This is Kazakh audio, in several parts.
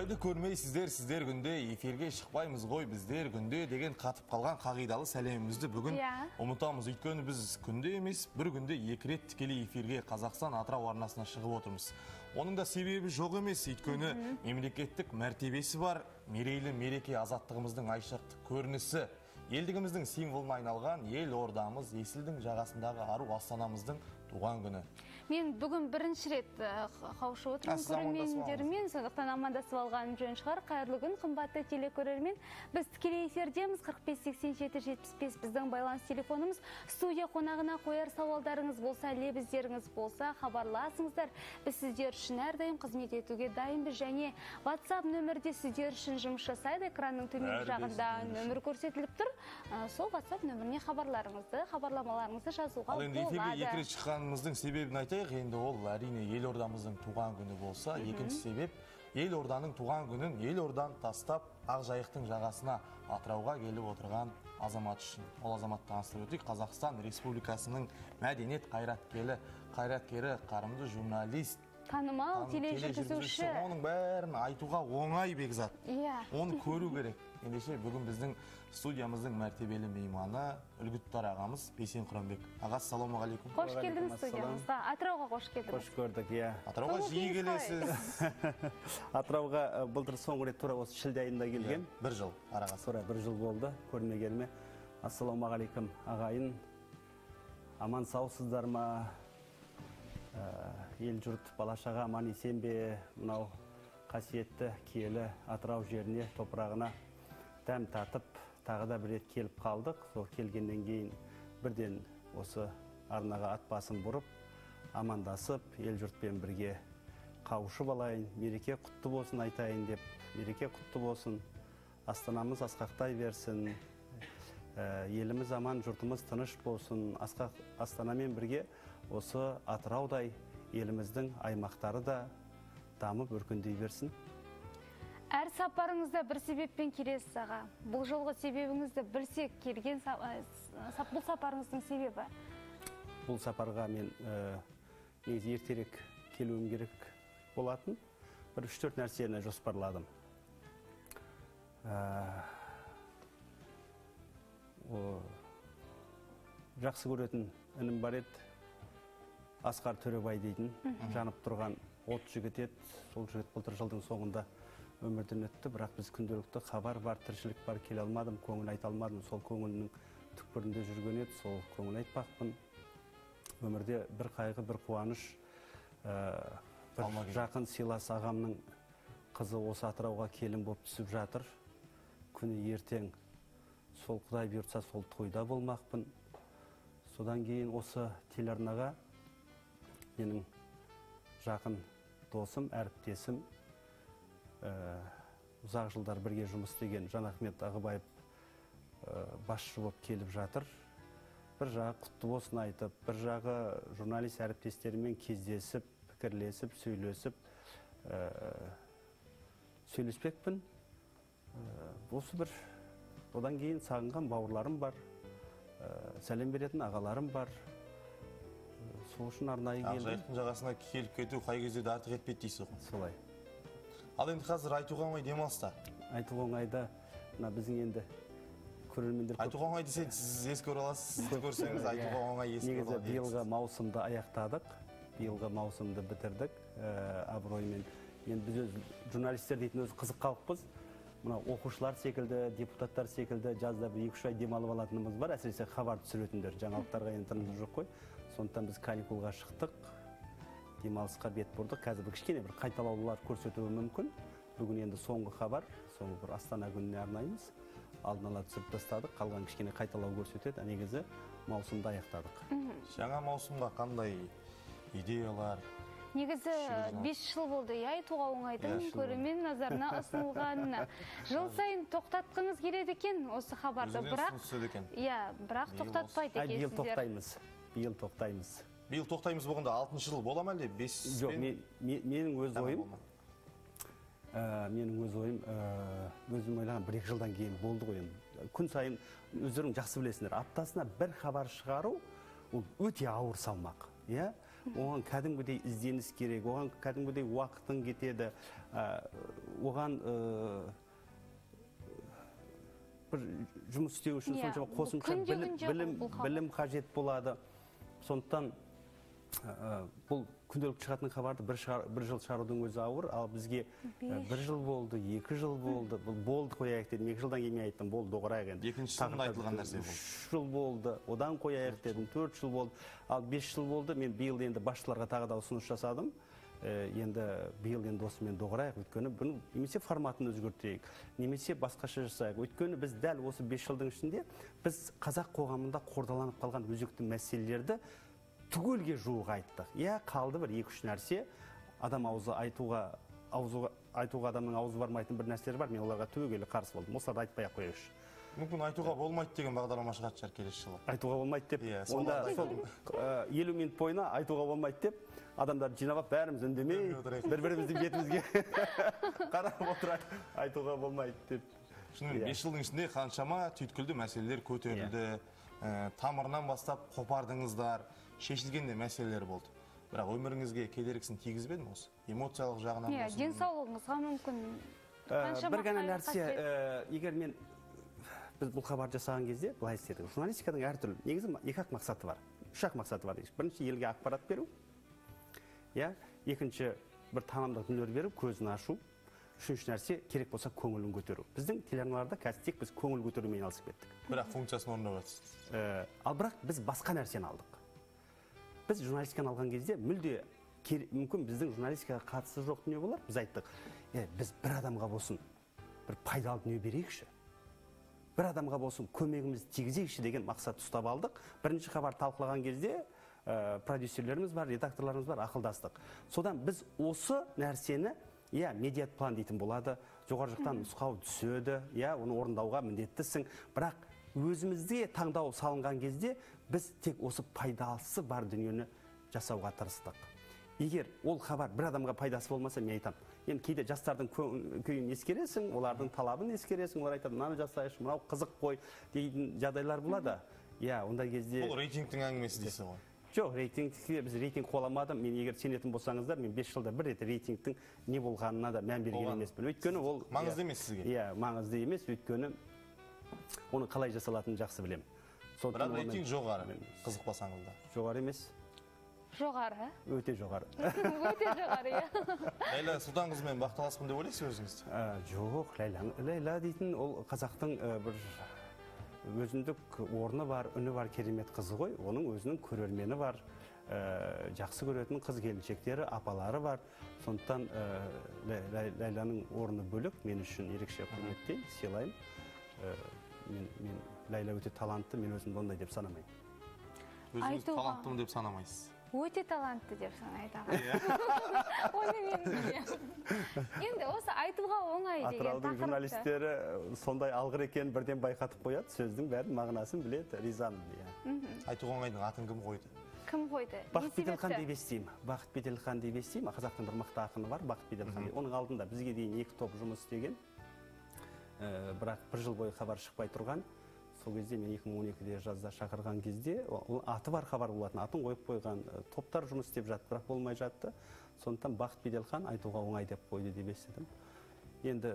мұндайды көрмейсіздер сіздер күнде эфирге шықпаймыз ғой біздер күнде деген қатып қалған қағидалы сәлемімізді бүгін Иә. ұмытамыз. Өйткені біз күнде емес бір күнде екі рет тікелей эфирге қазақстан атырау арнасына шығып отырмыз. Оның да себебі жоқ емес. Өйткені мемлекеттік мәртебесі бар. Мерейлі мереке азаттығымыздың айшықты көрінісі. Елдігіміздің символына айналған ел ордамыз есілдің жағасындағы ару астанамыздың туған күні. Мен бүгін бірінші рет э, қауышып А, отырмын көрермендермен. Сондықтан амандасып алғаным жөн шығар. Қайырлы күн қымбатты телекөрермен. Біз тікелей эфирдеміз. 45-87-75 біздің байланыс телефонымыз. Студия қонағына қояр сауалдарыңыз болса лебіздеріңіз болса хабарласыңыздар. Біз сіздер үшін әрдайым қызмет етуге дайынбыз. Және WhatsApp нөмірде сіздер үшін жұмыс жасайды. Экранның төменгі жағында нөмір көрсетіліп тұр. Ә, сол WhatsApp нөміріне хабарларыңызды хабарламаларыңызды жазуға ал енді эфирге болады. екі рет шыққанымыздың себебін айтайық. Енді ол әрине елордамыздың туған күні болса екінші себеп елорданың туған күнін елорданы тастап ақжайықтың жағасына атырауға келіп отырған азамат үшін ол азаматты таныстырып өтейік қазақстан республикасының мәдениет қайраткері қайраткері қарымды журналист танымал тележүргізуші оның бәрін айтуға оңай бекзат иә оны көру керек ендеше бүгін біздің студиямыздың мәртебелі мейманы үлгіттар ағамыз бейсен құранбек. Аға ассалаумағалейкум. Қош келдіңіз студиямызға. Атырауға қош келдіңіз. Қош көрдік иә. Атырауға жиі келесіз. Атырауға былтыр соңғы рет тура осы шілде айында келген. бір жыл араға. Тура бір жыл болды көрмегеніме ассалаумағалейкум ағайын. Аман саусыздар ма ел жұрт бала шаға аман есен бе? Мынау қасиетті киелі атырау жеріне топырағына. Дәм татып тағы да бір рет келіп қалдық. Сол келгеннен кейін бірден осы арнаға ат басын бұрып амандасып ел жұртпен бірге қауышып алайын мереке құтты болсын айтайын деп мереке құтты болсын. Астанамыз асқақтай берсін. Ә, еліміз аман жұртымыз тыныш болсын. Асқақ астанамен бірге осы атыраудай еліміздің аймақтары да дамып өркендей берсін. Әр сапарыңызда бір себеппен келесіз аға. Бұл жолғы себебіңізді білсек келген са- ә, с- бұл сапарыңыздың себебі? Бұл сапарға мен негізі ертерек келуім керек болатын. Бір үш төрт нәрсені жоспарладым. Ә, о, жақсы көретін інім бар еді. Асқар төребай дейтін жанып тұрған от жігіт еді. Сол жігіт былтыр жылдың соңында өмірден өтті бірақ біз күнделікті хабар бар тіршілік бар келе алмадым көңіл айта алмадым. Сол көңілінің түкпірінде жүрген еді сол көңіл айтпақпын. Өмірде бір қайғы бір қуаныш ә, бір жақын сыйлас ағамның қызы осы атырауға келін болып түсіп жатыр. Күні ертең сол құдай бұйыртса сол тойда болмақпын. Содан кейін осы телеарнаға менің жақын досым әріптесім ұзақ жылдар бірге жұмыс істеген жанахмет ағыбаев ә, басшы болып келіп жатыр. Бір жағы құтты болсын айтып бір жағы журналист әріптестерімен кездесіп пікірлесіп сөйлесіп ә, сөйлеспекпін. Ә, осы бір одан кейін сағынған бауырларым бар ә, сәлем беретін ағаларым бар. Сол үшін арнайы келдім. Ақжайықтың жағасына келіп кету қай кезде де артық етпейді дейсіз ғой. Солай. Ал енді қазір айтуға оңай демалыста айтуға оңайда мына біздің енді көрермендер айтуға оңай десе сіз еске ораласыз сізді көрсеңіз айтуға оңай еске негізі биылғы маусымды аяқтадық. Биылғы маусымды бітірдік. Ә, абыроймен. Енді біз өз журналистер дейтін өзі қызық халықпыз. Мына оқушылар секілді депутаттар секілді жазда бір екі үш ай демалып алатынымыз бар. Әсіресе хабар түсіретіндер жаңалықтарға енді жоқ қой. Сондықтан біз каникулға шықтық. Демалысқа бет бұрдық. Қазір бір кішкене бір қайталаулар көрсетуі мүмкін. Бүгін енді соңғы хабар соңғы бір астана күніне арнаймыз. Алдын ала түсіріп тастадық. Қалған кішкене қайталау көрсетеді. А негізі маусымды аяқтадық. Жаңа маусымға қандай идеялар? Негізі. 5 жыл болды. Иә айтуға оңайдың. Көрермен назарына ұсынылғанына жыл сайын тоқтатқыңыз келеді екен осы хабарды. Бірақ иә бірақ тоқтатпайды Ай, биыл екенсіздер. тоқтаймыз. Биыл тоқтаймыз. Биыл тоқтаймыз болғанда алтыншы жыл бола ма әлде? Бес жоқ мен- мен- менің өз ойым ә, менің өз ойым ә, өзім ойлаған бір екі жылдан кейін болды ғой енді. Күн сайын өздерің жақсы білесіңдер. Аптасына бір хабар шығару ол өте ауыр салмақ иә? Оған кәдімгідей ізденіс керек оған кәдімгідей уақытың кетеді. Ә, оған ә, бір жұмыс істеу үшін Иә, соншама қосымша білім, білім, қажет болады. Сондықтан ә, бұл күнделікті шығатын хабарды бір, шығар- бір жыл шығарудың өзі ауыр. Ал бізге ә, Бес. бір жыл болды екі жыл болды бұл болды қояйық дедім. Екі жылдан кейін мен айттым болды доғырайық енді. Екінші Тағы жылында да айтылған нәрсе үш жыл болды одан қояйық дедім төрт жыл болды. Ал бес жыл болды мен биыл енді басшыларға тағы да ұсыныс жасадым. Э, енді биыл енді осымен доғырайық өйткені бұны немесе форматын өзгертейік немесе басқаша жасайық. Өйткені біз дәл осы бес жылдың ішінде біз қазақ қоғамында қордаланып қалған өзекті мәселелерді түгелге жуық айттық. Иә қалды бір екі үш нәрсе. Адам аузы айтуға аузы айтуға адамның аузы бармайтын бір нәрселер бар мен оларға түбегейлі қарсы болдым. Осыларды айтпай ақ қояйықшы. Мүмкін айтуға болмайды деген бағдарлама шығатын шығар келесі жылы. Айтуға болмайды деп? Иә, онда сол ә, елу минут бойына айтуға болмайды деп адамдарды жинап алып бәріміз үндемей бір біріміздің бетімізге қарап отырайық. Айтуға болмайды деп. Шынымен Иә. бес жылдың ішінде қаншама түйткілді мәселелер көтерілді. Ә, тамырынан бастап қопардыңыздар. Шешілген де мәселелер болды. Бірақ өміріңізге кедергісін тигізбеді ме осы. Эмоциялық жағынан иә денсаулығыңызға мүмкін. Қаншама бір ғана нәрсе ә, егер мен біз бұл хабарды жасаған кезде былай істедік. Журналистиканың әртүрлі негізі екі ақ мақсаты бар. Үш ақ мақсаты бар негізі. бірінші елге ақпарат беру. Иә екінші бір танымдық дүниелер беру көзін ашу. Үшінші нәрсе керек болса көңілін көтеру. Біздің телеарналарда қазір тек біз көңіл көтерумен айналысып кеттік. Бірақ функциясын орындап жатырсыз Ә, ал бірақ біз басқа нәрсені алдық. Біз журналистиканы алған кезде мүлде кер- мүмкін біздің журналистикаға қатысы жоқ дүние болар. Біз айттық е біз бір адамға болсын бір пайдалы дүние берейікші. Бір адамға болсын көмегімізді тигізейікші деген мақсат ұстап алдық. Бірінші хабар талқылаған кезде ә, продюсерлеріміз бар редакторларымыз бар ақылдастық. Содан біз осы нәрсені иә медиат план дейтін болады жоғары жақтан нұсқау түседі иә оны орындауға міндеттісің бірақ өзімізде таңдау салынған кезде біз тек осы пайдасы бар дүниені жасауға тырыстық. Егер ол хабар бір адамға пайдасы болмаса мен айтамын енді кейде жастардың күйін ескересің олардың талабын ескересің олар айтады мынаны жасайықшы мынау қызық қой дейтін жағдайлар болады. Иә ондай кезде бұл рейтингтің әңгімесі дейсіз ғой. Жоқ рейтингке біз рейтинг қуаламадым мен егер сенетін болсаңыздар мен бес жылда бір рет рейтингтің не болғанына да мән берген емеспін. Өйткені ол маңызды иә, емес сізге? иә маңызды емес. Өйткені оның қалай жасалатынын жақсы білемін. Бірақ Сондықтан оны- рейтинг жоғары қызықпасаңыз да жоғары емес. Жоғары? Өте жоғары. Өте жоғары иә. Ләйлә сұлтанқызымен бақталаспын деп ойлайсыз өзіңіз? Ә, жоқ ләйлә ләйлә дейтін ол қазақтың ә, бір өзіндік орны бар үні бар керемет қызы ғой. Оның өзінің көрермені бар. Ә, жақсы көретін қыз келіншектері апалары бар. Сондықтан ә, орны бөлек. Мен үшін ерекше құрметтеймін сыйлаймын. Ә, мен, мен ләйлә өте талантты мен өзімді ондай деп санамаймын. Өзіңіз таланттымын деп санамайсыз? Өте талантты деп санайды аға оны мен енді осы айтуға оңай деген атыраудың журналистері сондай алғыр екенін бірден байқатып қояды. Сөздің бәрін мағынасын біледі ризамын иә. Айтуға оңайдың атын кім қойды? Кім қойды? Бақыт беделхан деп естимін. Бақыт беделхан деп естимін. Қазақтың бір мықты ақыны бар бақыт беделхан. Оның алдында бізге дейін екі топ жұмыс істеген. Ә, бірақ бір жыл бойы хабар шықпай тұрған. Сол кезде мен 2012-де жазда шақырған кезде ол аты бар хабар болатын атын қойып қойған ә, топтар жұмыс істеп жатты бірақ болмай жатты. Сондықтан бақыт беделхан айтуға оңай деп қойды деп естідім. Енді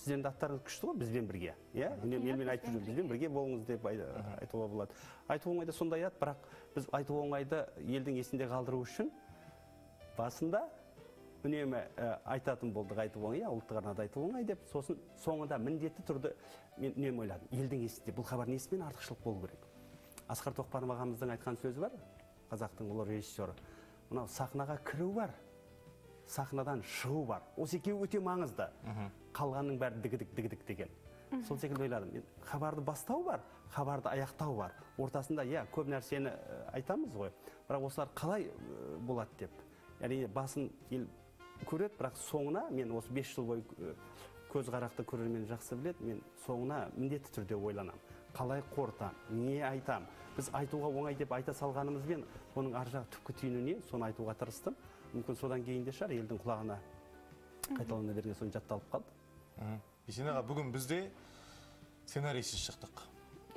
сіздердің де аттарыңыз күшті ғой бізбен бірге иә? Үнемі елмен айтып жүрмін бізбен бірге болыңыз деп ай- айтуға болады. Айту оңай да сондай ат бірақ біз айту оңайды елдің есінде қалдыру үшін басында үнемі ә, айтатын болдық айту оңай иә ұлттық арнада айту оңай деп сосын соңында міндетті түрде мен үнемі ойладым. Елдің есінде бұл хабар несімен артықшылық болу керек? Асқар тоқпанов ағамыздың айтқан сөзі бар қазақтың ұлы режиссері. Мынау сахнаға кіру бар сахнадан шығу бар. Осы екеуі өте маңызды. Қалғанның бәрі дігідік дігідік деген. Сол секілді ойладым. Мен хабарды бастау бар хабарды аяқтау бар. Ортасында иә көп нәрсені ә, айтамыз ғой. Бірақ осылар қалай ә, болады деп. Әрине басын ел көреді бірақ соңына мен осы бес жыл бойы көз қарақты көрермен жақсы біледі мен соңына міндетті түрде ойланамын. Қалай қорытам не айтам? Біз айтуға оңай деп айта салғанымызбен оның ар жағы түпкі түйіні не соны айтуға тырыстым. Мүмкін содан кейін де шығар елдің құлағына қайталана берген соң жатталып қалды. Бейсен аға бүгін бізде сценарийсіз шықтық.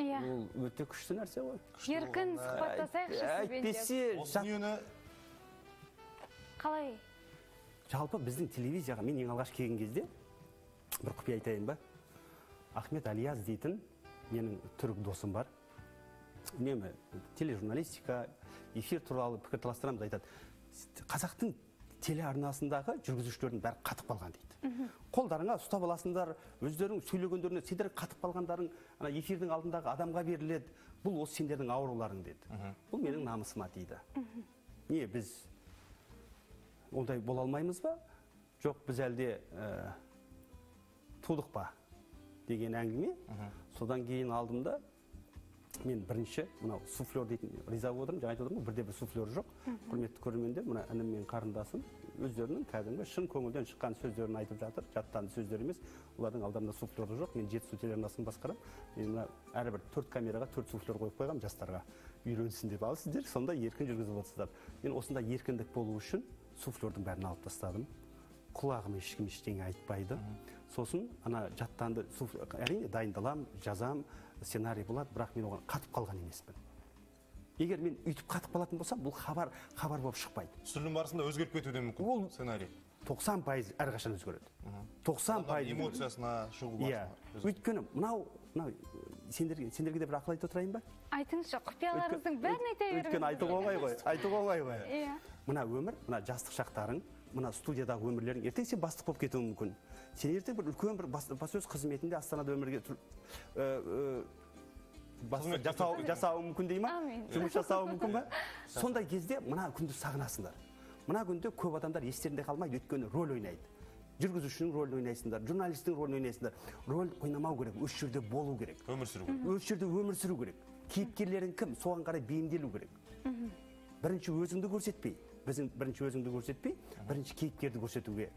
Иә. Ол өте күшті нәрсе ғой. Еркін сұхбаттасайықшы сізбен әйтпесе осы жат- дүниені қалай? Жалпы біздің телевизияға мен ең алғаш келген кезде бір құпия айтайын ба? Ахмет алияз дейтін менің түрік досым бар. Үнемі тележурналистика эфир туралы пікірталастарамыз айтады. Қазақтың телеарнасындағы жүргізушілердің бәрі қатып қалған дейді. Қолдарыңа ұстап аласыңдар өздерің сөйлегендеріне сендер қатып қалғандарың ана эфирдің алдындағы адамға беріледі. Бұл осы сендердің ауруларың деді бұл менің намысыма тиді не біз ондай бола алмаймыз ба? Жоқ біз әлде ә, тудық па деген әңгіме. Содан кейін алдым да мен бірінші мынау суфлер дейтін риза болып отырмын жаңа айтып отырмын ғой бірде бір суфлер жоқ. Құрметті көрермендер мына інім мен қарындасым өздерінің кәдімгі шын көңілден шыққан сөздерін айтып жатыр. Жаттанды сөздер емес олардың алдарында суфлер жоқ. Мен жетісу телеарнасын басқарамын мен мына әрбір төрт камераға төрт суфлер қойып қойғанмын жастарға үйренсін деп ал сіздер сонда еркін жүргізіп отырсыздар. Мен осындай еркіндік болу үшін суфлердің бәрін алып тастадым. Құлағыма ешкім ештеңе айтпайды. Сосын ана жаттанды суф- әрине дайындаламын жазам сценарий болады бірақ мен оған қатып қалған емеспін. Егер мен өйтіп қатып қалатын болсам бұл хабар хабар болып шықпайды. Түсірілім барысында өзгеріп кетуі де мүмкін Ол- сценарий? тоқсан пайыз әрқашан өзгереді. Тоқсан пайыз эмоциясына шығу иә. өйткені мынау мынау сендерге сендерге де бір ақыл айтып отырайын ба? Айтыңызшы құпияларыңыздың бәрін айта беріңіз. өйткені айтуға оңай ғой айтуға оңай ғой. Иә. Мына өмір мына жастық шақтарың мына студиядағы өмірлерің ертең сен бастық болып кетуің мүмкін. Сен ертең бір үлкен бір бас- баспасөз қызметінде астанада өмірге Қызметте жасау жасауы мүмкін дей ма? Әмин. жұмыс жасауы мүмкін ба? Сондай кезде мына күнді сағынасыңдар. Мына күнде көп адамдар естерінде қалмайды өйткені роль ойнайды. Жүргізушінің рөлін ойнайсыңдар журналисттің рөлін ойнайсыңдар. Роль ойнамау керек осы жерде болу керек. Өмір сүру керек. Осы жерде өмір сүру керек. Кейіпкерлерің кім? Соған қарай бейімделу керек. Бірінші өзіңді көрсетпей. Біздің бірінші өзіңді көрсетпей бірінші кейіпкерді көрсетуге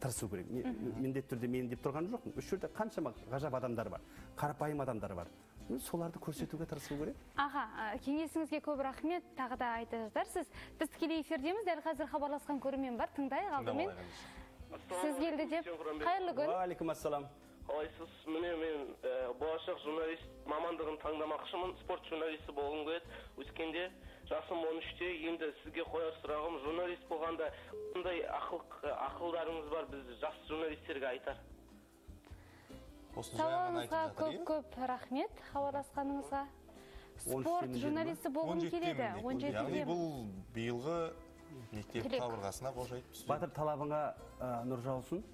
тырысу керек. Мен- міндетті түрде мен деп тұрған жоқпын. Осы жерде қаншама ғажап адамдар бар қарапайым адамдар бар. Соларды көрсетуге тырысу керек. Аға ә, кеңесіңізге көп рахмет. Тағы да айта жатарсыз біз тікелей эфирдеміз. Дәл қазір хабарласқан көрермен бар. Тыңдайық алдымен. сіз келді деп қайырлы күн. Уағалейкум ассалам қалайсыз міне мен болашақ журналист мамандығын таңдамақшымын. Спорт журналисті болғым келеді. Өскенде жасым 13-те енді сізге қояр сұрағым журналист болғанда қандай ақыл ақылдарыңыз бар? Біз жас журналистерге айтар. Сауалыңызға көп көп рахмет хабарласқаныңызға. Он спорт журналисті болғым 17 келеді он жетіде бұл биылғы мектеп қабырғасына қол жайып батыр талабыңа ә, нұр жаусын.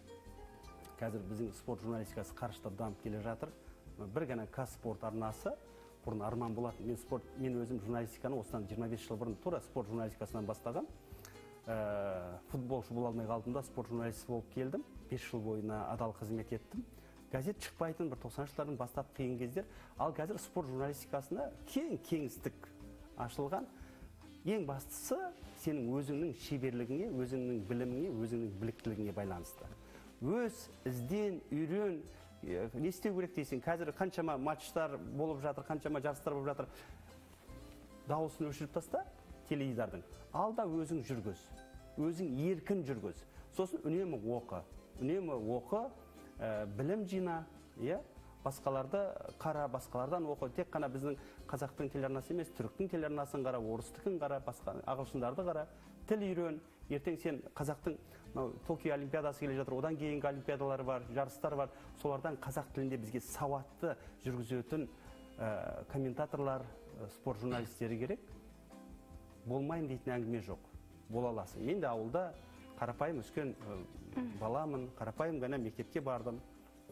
Қазір біздің спорт журналистикасы қарыштап дамып келе жатыр. Бір ғана қазспорт арнасы бұрын арман болатын. Мен спорт мен өзім журналистиканы осыдан 25 жыл бұрын тура спорт журналистикасынан бастағам ә, футболшы бола алмай қалдым да спорт журналисті болып келдім. 5 жыл бойына адал қызмет еттім. Газет шықпайтын бір 90 жылдардың бастап қиын кездер ал қазір спорт журналистикасына кең кеңістік ашылған. Ең бастысы сенің өзіңнің шеберлігіңе өзіңнің біліміңе өзіңнің біліктілігіңе байланысты. Өз ізден үйрен не істеу керек дейсің. Қазір қаншама матчтар болып жатыр қаншама жарыстар болып жатыр. Дауысын өшіріп таста теледидардың. Ал да өзің жүргіз. Өзің еркін жүргіз. Сосын үнемі оқы. Үнемі оқы ә, білім жина иә? Басқаларды қара басқалардан оқы. Тек қана біздің қазақтың телеарнасы емес түріктің телеарнасын қара орыстікін қара басқа ағылшындарды қара. Тіл үйрен. Ертең сен қазақтың мынау токио олимпиадасы келе жатыр. Одан кейінгі олимпиадалар бар жарыстар бар. Солардан қазақ тілінде бізге сауатты жүргізетін ә, комментаторлар ә, спорт журналистері керек. Болмаймын дейтін әңгіме жоқ. Бола аласың. Мен де ауылда қарапайым өскен ә, баламын. Қарапайым ғана мектепке бардым.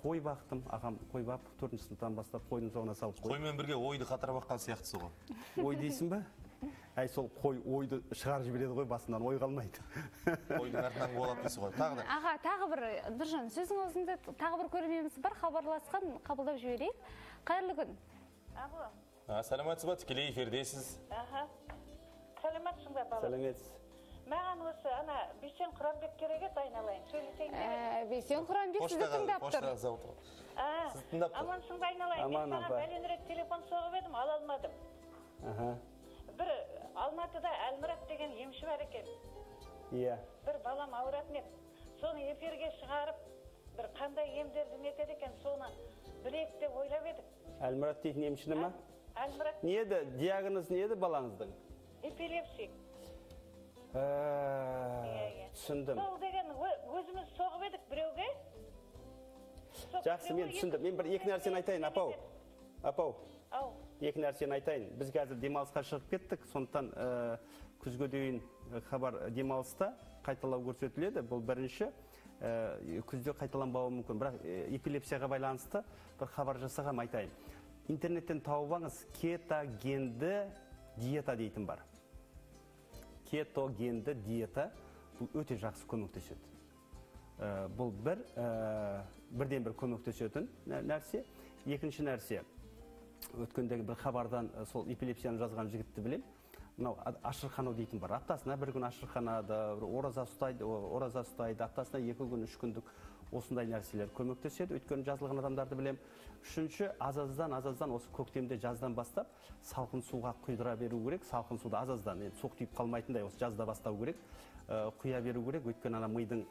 Қой бақтым. Ағам қой бақ төртінші сыныптан бастап қойдың соңына салып қой қоймен бірге ойды қатар баққан сияқтысы ғой. Ой дейсің ба? Әй сол қой ойды шығарып жібереді ғой басынан ой қалмайды ойдың артынан болады дейсіз ғой тағы да аға тағы бір біржан сөзің аузында тағы бір көрерменіміз бар хабарласқан қабылдап жіберейік қайырлы күн Алло, А, сәлеметсіз ба тікелей эфирдесіз аха. Сәлеметсің бе бала? сәлеметсіз Маған осы ана Бейсен Құранбек керек еді айналайын. Сөйлесейін едім. Ә, бейсен құранбек сізді тыңдап тұр сізді тыңдап тұр. амансың ба айналайын? Аман, Мен саған апа. бәленірек телефон соғып едім, ала алмадым. аха Бір Алматыда Әлмұрат деген емші бар екен. иә. Бір балам ауыратын еді. Соны эфирге шығарып, бір қандай емдерді нетеді екен, соны білейік деп ойлап едік. әлмұрат дейтін емшіні ма? Әлмұрат. Не еді? Диагноз не еді балаңыздың? Эпилепсия. Ә, иә. түсіндім. Сол деген өзіміз соғып едік біреуге. Жақсы мен түсіндім. Мен бір екі нәрсені айтайын апау. Апау. ау екі нәрсені айтайын. Біз қазір демалысқа шығып кеттік. Сондықтан ә, күзге дейін хабар демалыста қайталау көрсетіледі. Бұл бірінші. Ә, күзде қайталанбауы мүмкін. Бірақ эпилепсияға байланысты бір хабар жасағам айтайын. Интернеттен тауып алыңыз кетогенді диета дейтін бар. Кетогенді диета бұл өте жақсы көмектеседі. Ә, бұл бір ә, бірден бір көмектесетін нә- нәрсе. Екінші нәрсе. Өткендегі бір хабардан сол эпилепсияны жазған жігітті білем мынау ашырқану дейтін бар. Аптасына бір күн ашырханада бір ораза ұстайды ораза ұстайды. Аптасына екі күн үш күндік осындай нәрселер көмектеседі. Өйткені жазылған адамдарды білем үшінші аз аздан аз аздан осы көктемде жаздан бастап салқын суға құйдыра беру керек. Салқын суды аз аздан енді суық тиіп қалмайтындай осы жазда бастау керек. Ә, құя беру керек. Өйткені ана мидың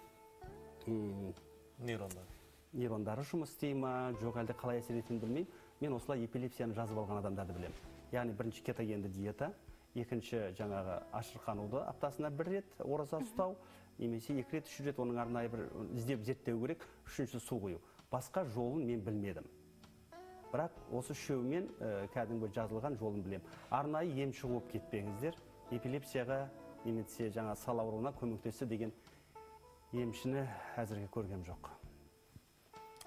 м, нейрондар. нейрондары жұмыс істей ма жоқ әлде қалай әсер ететінін білмеймін. Мен осылай эпилепсияны жазып алған адамдарды білемін. Яғни бірінші кетогенді диета екінші жаңағы ашырқануды аптасына бір рет ораза ұстау немесе екі рет үш рет оның арнайы бір іздеп зерттеу керек. Үшінші су құю. Басқа жолын мен білмедім. Бірақ осы үшеуімен ә, кәдімгі жазылған жолын білемін. Арнайы емші болып кетпеңіздер. Эпилепсияға немесе жаңа сал ауруына көмектесті деген емшіні әзірге көргем жоқ.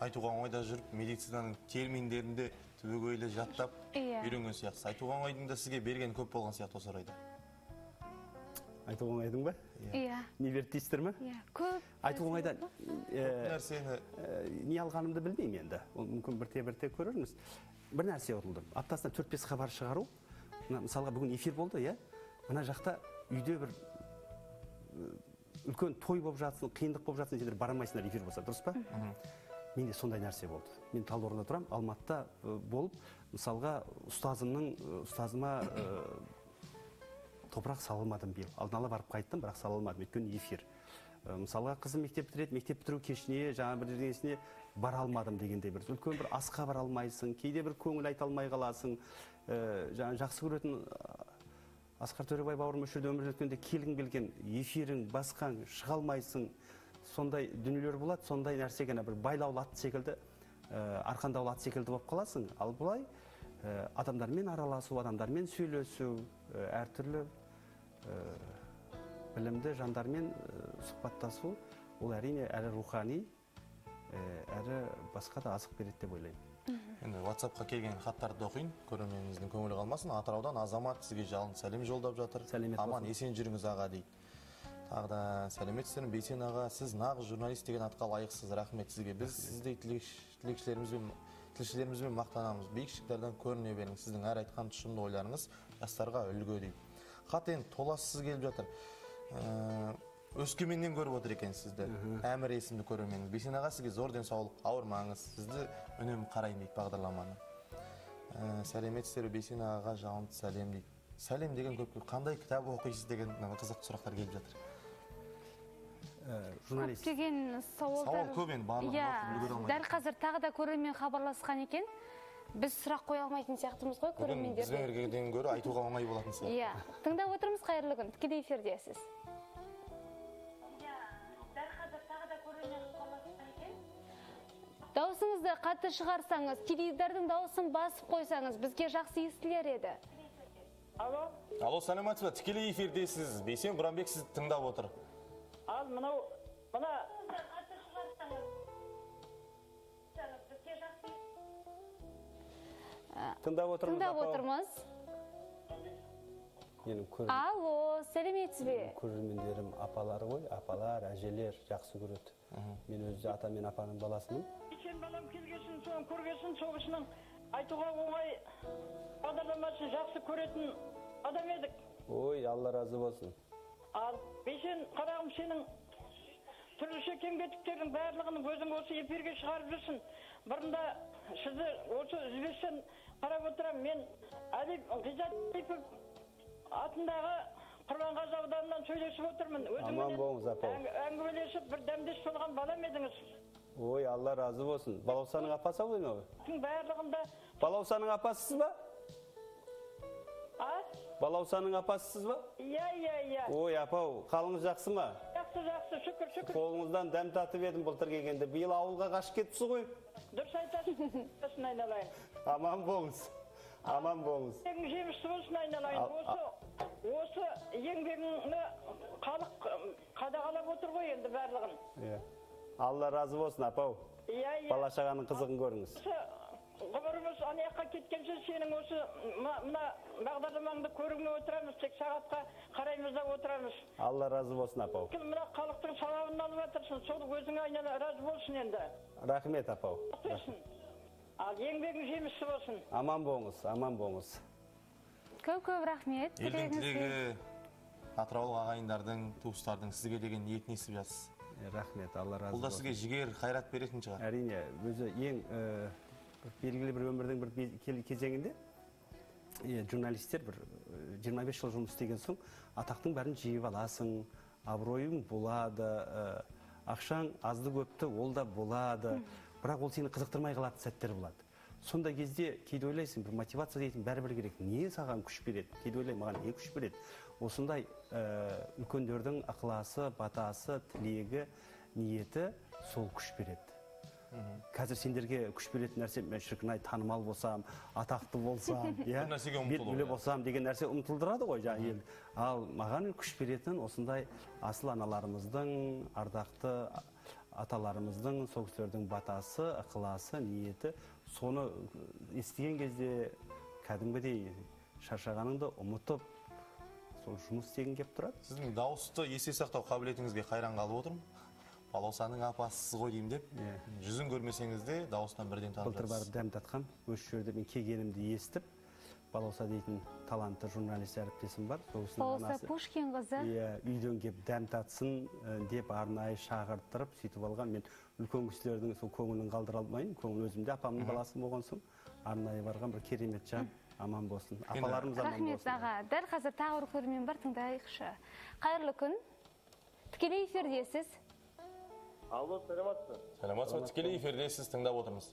Айтуға оңайда жүріп медицинаның терминдерінде түбегейлі жаттап Иә. үйренген сияқтысыз айтуға оңайдың да сізге берген көп болған сияқты осы орайда. Айтуға оңайдың ба? Иә. Не берді дейсіздер ма? Иә. Көп айтуға оңайда нәрсені. не алғанымды білмеймін енді. Ол мүмкін бірте бірте көрерміз. Бір нәрсе ұтылды. Аптасына төрт бес хабар шығару. Мына мысалға бүгін эфир болды иә. Мына жақта үйде бір үлкен той болып жатсын қиындық болып жатсын сендер бара алмайсыңдар эфир болса. Дұрыс па? Менде сондай нәрсе болды. Мен талдықорғанда тұрамын алматыда болып мысалға ұстазымның ұстазыма топырақ сала алмадым биыл. Алдын ала барып қайттым бірақ сала алмадым өйткені эфир. Мысалға қызым мектеп бітіреді мектеп бітіру кешіне жаңа бір несіне бара алмадым дегендей бір. Үлкен бір асқа бара алмайсың кейде бір көңіл айта алмай қаласың. Жақсы көретін асқар төребай бауырым осы жерде өмір өткенде келгің келген эфирің басқаң шыға алмайсың. Сондай дүниелер болады сондай нәрсе ғана бір байлаулы ат секілді ә, арқандаулы ат секілді болып қаласың. Ал былай ә, адамдармен араласу адамдармен сөйлесу ә, әртүрлі ә, білімді жандармен ә, сұхбаттасу ол әрине әрі рухани ә, әрі басқа да азық береді деп ойлаймын. Енді ватсапқа келген хаттарды оқиын. Көрерменіміздің көңілі қалмасын. Атыраудан азамат сізге жалын сәлем жолдап жатыр. Сәлемет аман есен жүріңіз аға дейді. Тағы да сәлеметсіздер ме бейсен аға сіз нағыз журналист деген атқа лайықсыз. Рахмет сізге. Біз сіздей тілекш- тілекшілерімізбен тілшілерімізбен мақтанамыз. Биік шыңдардан көріне беріңіз. Сіздің әр айтқан тұшымды ойларыңыз жастарға үлгі дейді. Хат енді толассыз келіп жатыр. Өскеменнен көріп отыр екен сізді. Әмір есімді көрерменіңіз. Бейсен аға сізге зор денсаулық ауырмаңыз. Сізді үнемі қараймын дейді бағдарламаны. Ә, сәлеметсіздер бе бейсен ағаға жалынды сәлем дейді. Сәлем деген көп қандай кітап оқисыз деген қызықты сұрақтар келіп жатыр. Журналист. көптеген сауалдар Сауал көп енді, барлығын иә дәл қазір тағы да көрермен хабарласқан екен. Біз сұрақ қоя алмайтын сияқтымыз ғой бізбен гөрі айтуға оңай болатын сияқты. Иә тыңдап отырмыз қайырлы күн. Тікелей эфирдесіз дәл қазір тағы да көрермен хабарласқан екен дауысыңызды қатты шығарсаңыз теледидардың дауысын басып қойсаңыз бізге жақсы естілер еді. Алло? Алло сәлеметсіз ба? Тікелей эфирдесіз. Бейсен құранбек сізді тыңдап отыр. Ал мынау мына тыңдап отырмыз тыңдап отырмыз. Алло сәлеметсіз бе? көрермендерім апалар ғой апалар әжелер жақсы көреді. Мен өзі ата мен апаның баласымын. Сен балам келгесін соны көргесін сол кісінің айтуға оңай бағдарламасын жақсы көретін адам едік. Ой алла разы болсын. Ал бейсен қарағым сенің түрліше кеңбетіктердің барлығын өзің осы эфирге шығарып жүрсің. Бұрында сізді осы үзбестен қарап отырамын мен әли ғиззатипов атындағы құрманғазы ауданынан сөйлесіп отырмын. Аман болыңыз, апа. әң- әңгімелесіп бір дәмдес болған балам едіңіз? Ой алла разы болсын. Балаусаның апасы ғой мынау барлығында балаусаның апасысыз ба? Балаусаның апасысыз ба? Иә иә иә. Ой апау қалыңыз жақсы ма? Жақсы жақсы шүкір шүкір. Қолыңыздан дәм татып едім былтыр келгенде. Биыл ауылға қашып кетіпсіз ғой. Дұрыс айтасың айналайын. Аман болыңыз аман болыңыз. Жемісті болсын айналайын. Ал- осы осы еңбегіңді халық қадағалап отыр ғой енді барлығын. Иә. Алла разы болсын апау. Иә иә. Бала шағаның қызығын көріңіз. Ғұмырымыз ана жаққа кеткенше сенің осы мына бағдарламаңды көрігіне отырамыз тек сағатқа қараймыз да отырамыз. Алла разы болсын апау. Мына халықтың сауабын алып жатырсың сол өзіңе айнала разы болсын енді. Рахмет апау. Болсын ал еңбегің жемісті болсын. Аман болыңыз аман болыңыз. Көп көп рахмет. Елдің тілегі атыраулық ағайындардың туыстардың сізге деген ниетін естіп жатсыз. Рахмет алла разы бұл да болсын. сізге жігер қайрат беретін шығар. Әрине өзі ең белгілі бір өмірдің бір кезеңінде е, журналистер бір э, 25 жыл жұмыс істеген соң атақтың бәрін жиып аласың абыройың болады ақшаң азды көпті ол да болады. Бірақ ол сені қызықтырмай қалатын сәттер болады. Сондай кезде кейде ойлайсың бір мотивация дейтін бәрібір керек. Не саған күш береді? Кейде ойлаймын маған не күш береді? Осындай э, үлкендердің ықыласы батасы тілегі ниеті сол күш береді. Қазір сендерге күш беретін нәрсе мен шіркін ай танымал болсам атақты болсам иә? Бүле иә. болсам деген нәрсе ұмтылдырады ғой жаңағы ел. Ал маған күш беретін осындай асыл аналарымыздың ардақты аталарымыздың сол кісілердің батасы ықыласы ниеті соны естіген кезде кәдімгідей шаршағаныңды ұмытып сол жұмыс істегің келіп тұрады. Сіздің дауысты есте сақтау қабілетіңізге қайран қалып отырмын балаусаның апасысыз ғой деймін деп. Иә. жүзін көрмесеңіз де дауысынан бірден танып былтыр барып дәм татқам осы жерде мен келгенімді естіп балауса дейтін талантты журналист әріптесім бар. Сол кісінің балауса пушкин қызы. Иә үйден келіп дәм татсын деп арнайы шақырттырып сөйтіп алған. Мен үлкен кісілердің сол көңілін қалдыра алмаймын. Көңіл өзім де апамның баласы болған соң арнайы барған бір керемет жан. Аман болсын. Апаларымыз аман рахмет болсын. аға. Дәл қазір тағы бір көрермен бар тыңдайықшы. Қайырлы күн. Тікелей эфирдесіз. Алло саламатсыз. Саламатсыз ба? Тікелей эфирдесіз тыңдап отырмыз.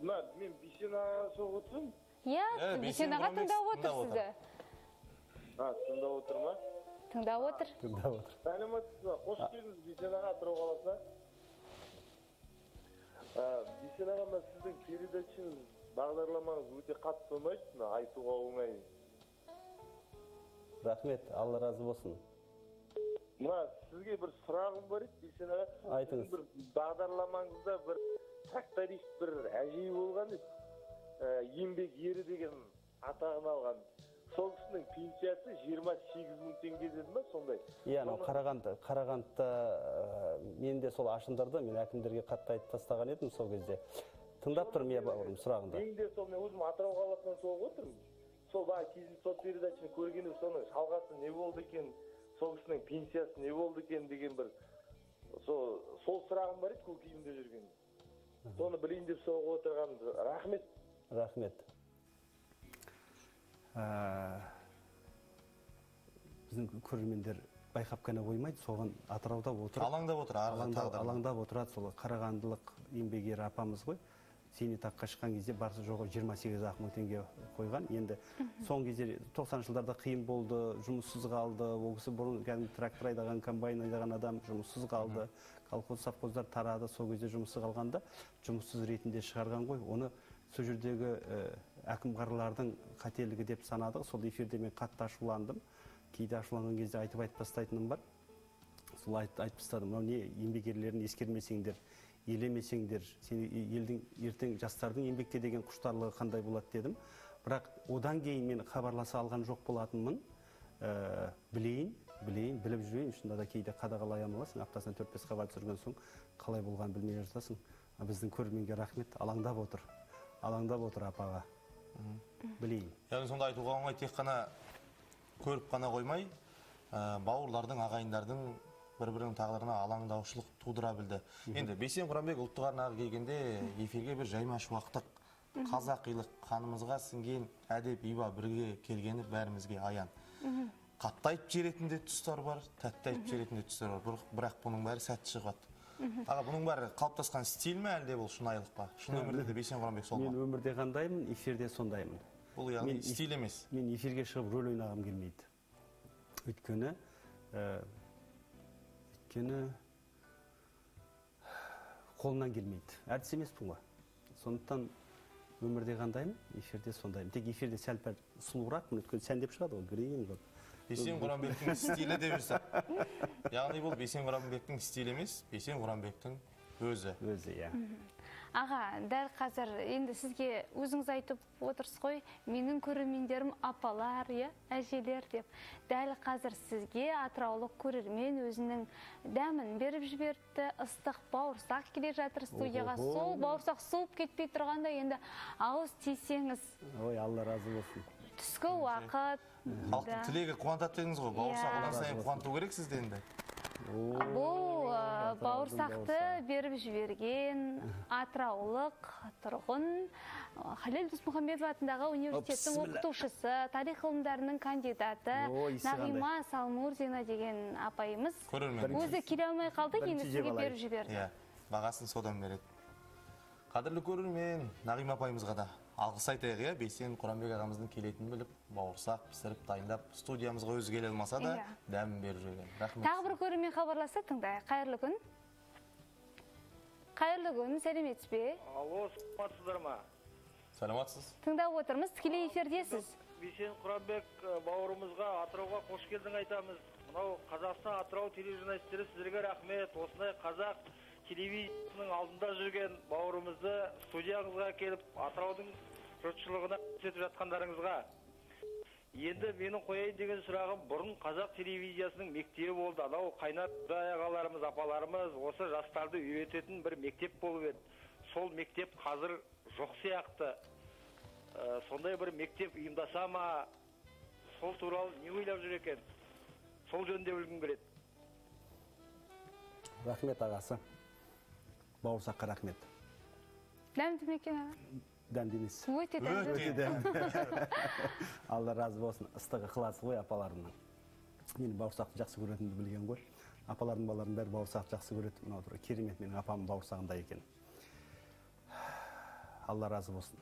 Мына мен бейсен ағаға соғып отырмын. Иә бейсен Бейсен аға Нұрымбек тыңдап отыр сізді а тыңдап отыр ма? Тыңдап отыр. Тыңдап отыр. Сәлеметсіз ба? Қош келдіңіз бейсен аға атырау қаласына. А, бейсен аға мына сіздің передачаңыз бағдарламаңыз өте қатты ұнайды. Мына айтуға оңай. Рахмет алла разы болсын. Мына сізге бір сұрағым бар еді бейсен аға Айтыңыз. Бір бағдарламаңызда бір тракторист бір әжей болған еді. Ә, еңбек ері деген атағын алған. Сол кісінің пенсиясы жиырма сегіз мың теңге деді ма сондай? Иә анау қарағанды қарағандыда ә, мен де сол ашындырды мен әкімдерге қатты айтып тастаған едім сол кезде. Тыңдап тұрмын иә бауырым сұрағыңды. мен де сол мен өзім атырау қаласынан соғып отырмын. Сол бағана кезінде сол передачаны көргенде соның жалғасы не болды екен? Сол кісінің пенсиясы не болды екен деген бір сол сол сұрағым бар еді көкейімде жүрген. Соны білейін деп соғып отырғанмын. Рахмет. Рахмет. Ә, біздің көрермендер байқап қана қоймайды соған атырауда отырып алаңдап отыр алаңдап, алаңдап отырады сол қарағандылық еңбек ері апамыз ғой. Зейнетаққа шыққан кезде барысы жоғы 28 ақ мың теңге қойған. Енді соңғы кезде 90 жылдарда қиын болды жұмыссыз қалды. Ол кісі бұрын кәдімгі трактор айдаған комбайн айдаған адам жұмыссыз қалды. Колхоз совхоздар тарады сол кезде жұмыссыз қалғанда жұмыссыз ретінде шығарған ғой. Оны сол жердегі ә, әкім қарлардың қателігі деп санадық. Сол эфирде мен қатты ашуландым. Кейде ашуланған кезде айтып айтып тастайтыным бар. Сол айт, айтып тастадым. Мынау не еңбек ерлерін ескермесеңдер елемесеңдер сен елдің ертең жастардың еңбекке деген құштарлығы қандай болады дедім. Бірақ одан кейін мен хабарласа алған жоқ болатынмын. Ә, білейін білейін біліп жүрейін. Шынында да кейде қадағалай алмайсың аптасына төрт бес хабар түсірген соң қалай болғанын білмей жатасың біздің көрерменге рахмет. Алаңдап отыр. Алаңдап отыр апаға. Білейін. Яғни сонда айтуға оңай тек қана көріп қана қоймай ә, бауырлардың ағайындардың бір бірінің тағдырына алаңдаушылық тудыра білді. Енді бейсен құранбек ұлттық арнаға келгенде эфирге бір жайма шуақтық қазақилық қанымызға сіңген әдеп иба бірге келгені бәрімізге аян. Қатты айтып жіберетін де тұстар бар тәтті айтып жіберетін де тұстар бар. Бірақ- бұның бәрі сәтті шығады. Аға бұның бәрі қалыптасқан стиль ме әлде бұл шынайылық па? Шын өмірде де бейсен құранбек сол мен өмірде қандаймын эфирде сондаймын. Бұл яғни стиль емес. мен эфирге шығып рөл ойнағым келмейді. Өйткені ә, өйткені қолымнан келмейді. Әртіс емеспін ғой сондықтан өмірде қандаймын эфирде сондаймын. Тек эфирде сәл пәл сұлуырақпын өйткені сәндеп шығады ғой грейін ғой. Бейсен құранбектің стилі деп жүрсек яғни бұл бейсен құранбектің стилі емес бейсен құранбектің өзі. Өзі иә. Аға дәл қазір енді сізге өзіңіз айтып отырсыз ғой менің көрермендерім апалар иә әжелер деп. Дәл қазір сізге атыраулық көрермен өзінің дәмін беріп жіберді ыстық бауырсақ келе жатыр студияға. Сол бауырсақ суып кетпей тұрғанда енді ауыз тисеңіз. Ой алла разы болсын. Түскі уақыт халықтың тілегі қуантады дедіңіз ғой. Бауырсақ Иә. одан сайын қуанту керек сізді енді бұл бауырсақты беріп жіберген атыраулық тұрғын халел досмұхамедов атындағы университеттің оқытушысы тарих ғылымдарының кандидаты нағима салмурзина деген апайымыз. Көрермен. Өзі келе алмай қалды алайын. беріп жіберді. Иә бағасын содан береді. Қадірлі көрермен нағима апайымызға да. Алғыс айтайық иә? Бейсен құранбек ағамыздың келетінін біліп бауырсақ пісіріп дайындап студиямызға өзі келе алмаса да Иә. дәмін беріп жүрген. Рахмет. Тағы бір көрермен хабарласса тыңдайық. Қайырлы күн. Қайырлы күн сәлеметсіз бе? Алло саламатсыздар ма? Саламатсыз. Тыңдап отырмыз. Тікелей эфирдесіз. Бейсен құранбек бауырымызға атырауға қош келдің айтамыз. Мынау қазақстан атырау тележурналистері сіздерге рахмет. Осындай қазақ телевизиясының алдында жүрген бауырымызды студияңызға келіп атыраудың жұртшылығына көрсетіп жатқандарыңызға енді менің қояйын деген сұрағым бұрын қазақ телевизиясының мектебі болды. Анау қайнар ағаларымыз апаларымыз осы жастарды үйрететін бір мектеп болып еді. Сол мектеп қазір жоқ сияқты. Ә, сондай бір мектеп ұйымдаса ма? Сол туралы не ойлап жүр екен? Сол жөнінде білгім келеді. Рахмет ағасы. Бауырсаққа рахмет. Дәмді ме екен аға? Дәмді емес өте дәмді Өте. дәмді алла разы болсын. Ыстық ықыласы ғой апаларымның мен бауырсақты жақсы көретінімді білген ғой. Апалардың балалардың бәрі бауырсақты жақсы көреді. Мынау бір керемет менің апамның бауырсағында екен. Алла разы болсын.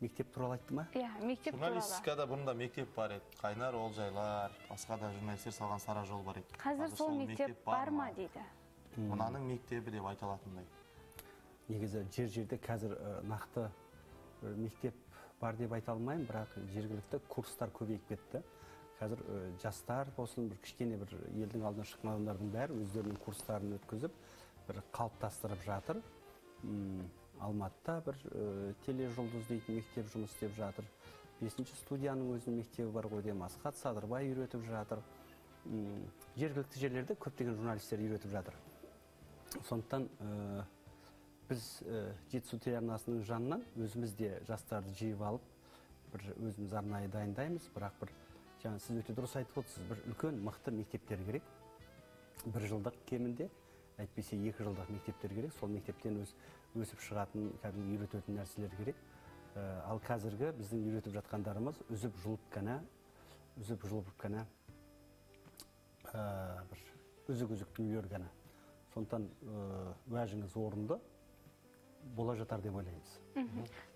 Мектеп туралы айтты ма? Иә мектеп туралы. Журналистикада бұрында мектеп бар еді. Қайнар олжайлар басқа да журналистер салған сара жол бар еді. Қазір сол мектеп бар ма дейді? Мынаның мектебі деп айта алатындай. Негізі жер жерде қазір нақты мектеп бар деп айта алмаймын бірақ жергілікті курстар көбейіп кетті. Қазір жастар болсын бір кішкене бір елдің алдына шыққан адамдардың бәрі өздерінің курстарын өткізіп бір қалыптастырып жатыр. М, алматыда бір ә, тележұлдыз дейтін мектеп жұмыс істеп жатыр. Бесінші студияның өзінің мектебі бар ғой деймін асхат садырбай үйретіп жатыр. Жергілікті жерлерде көптеген журналистер үйретіп жатыр. Сондықтан біз ә, жетісу телеарнасының жанынан өзіміз де жастарды жиып алып бір өзіміз арнайы дайындаймыз. Бірақ бір жаңа сіз өте дұрыс айтып отырсыз бір үлкен мықты мектептер керек. Бір жылдық кемінде әйтпесе екі жылдық мектептер керек. Сол мектептен өз, өсіп шығатын кәдімгі үйрететін нәрселер керек. Ә, ал қазіргі біздің үйретіп жатқандарымыз үзіп жұлып қана үзіп жұлып қана ә, бір үзік үзік дүниелер ғана сондықтан ә, уәжіңіз орынды. Бола жатар деп ойлаймыз.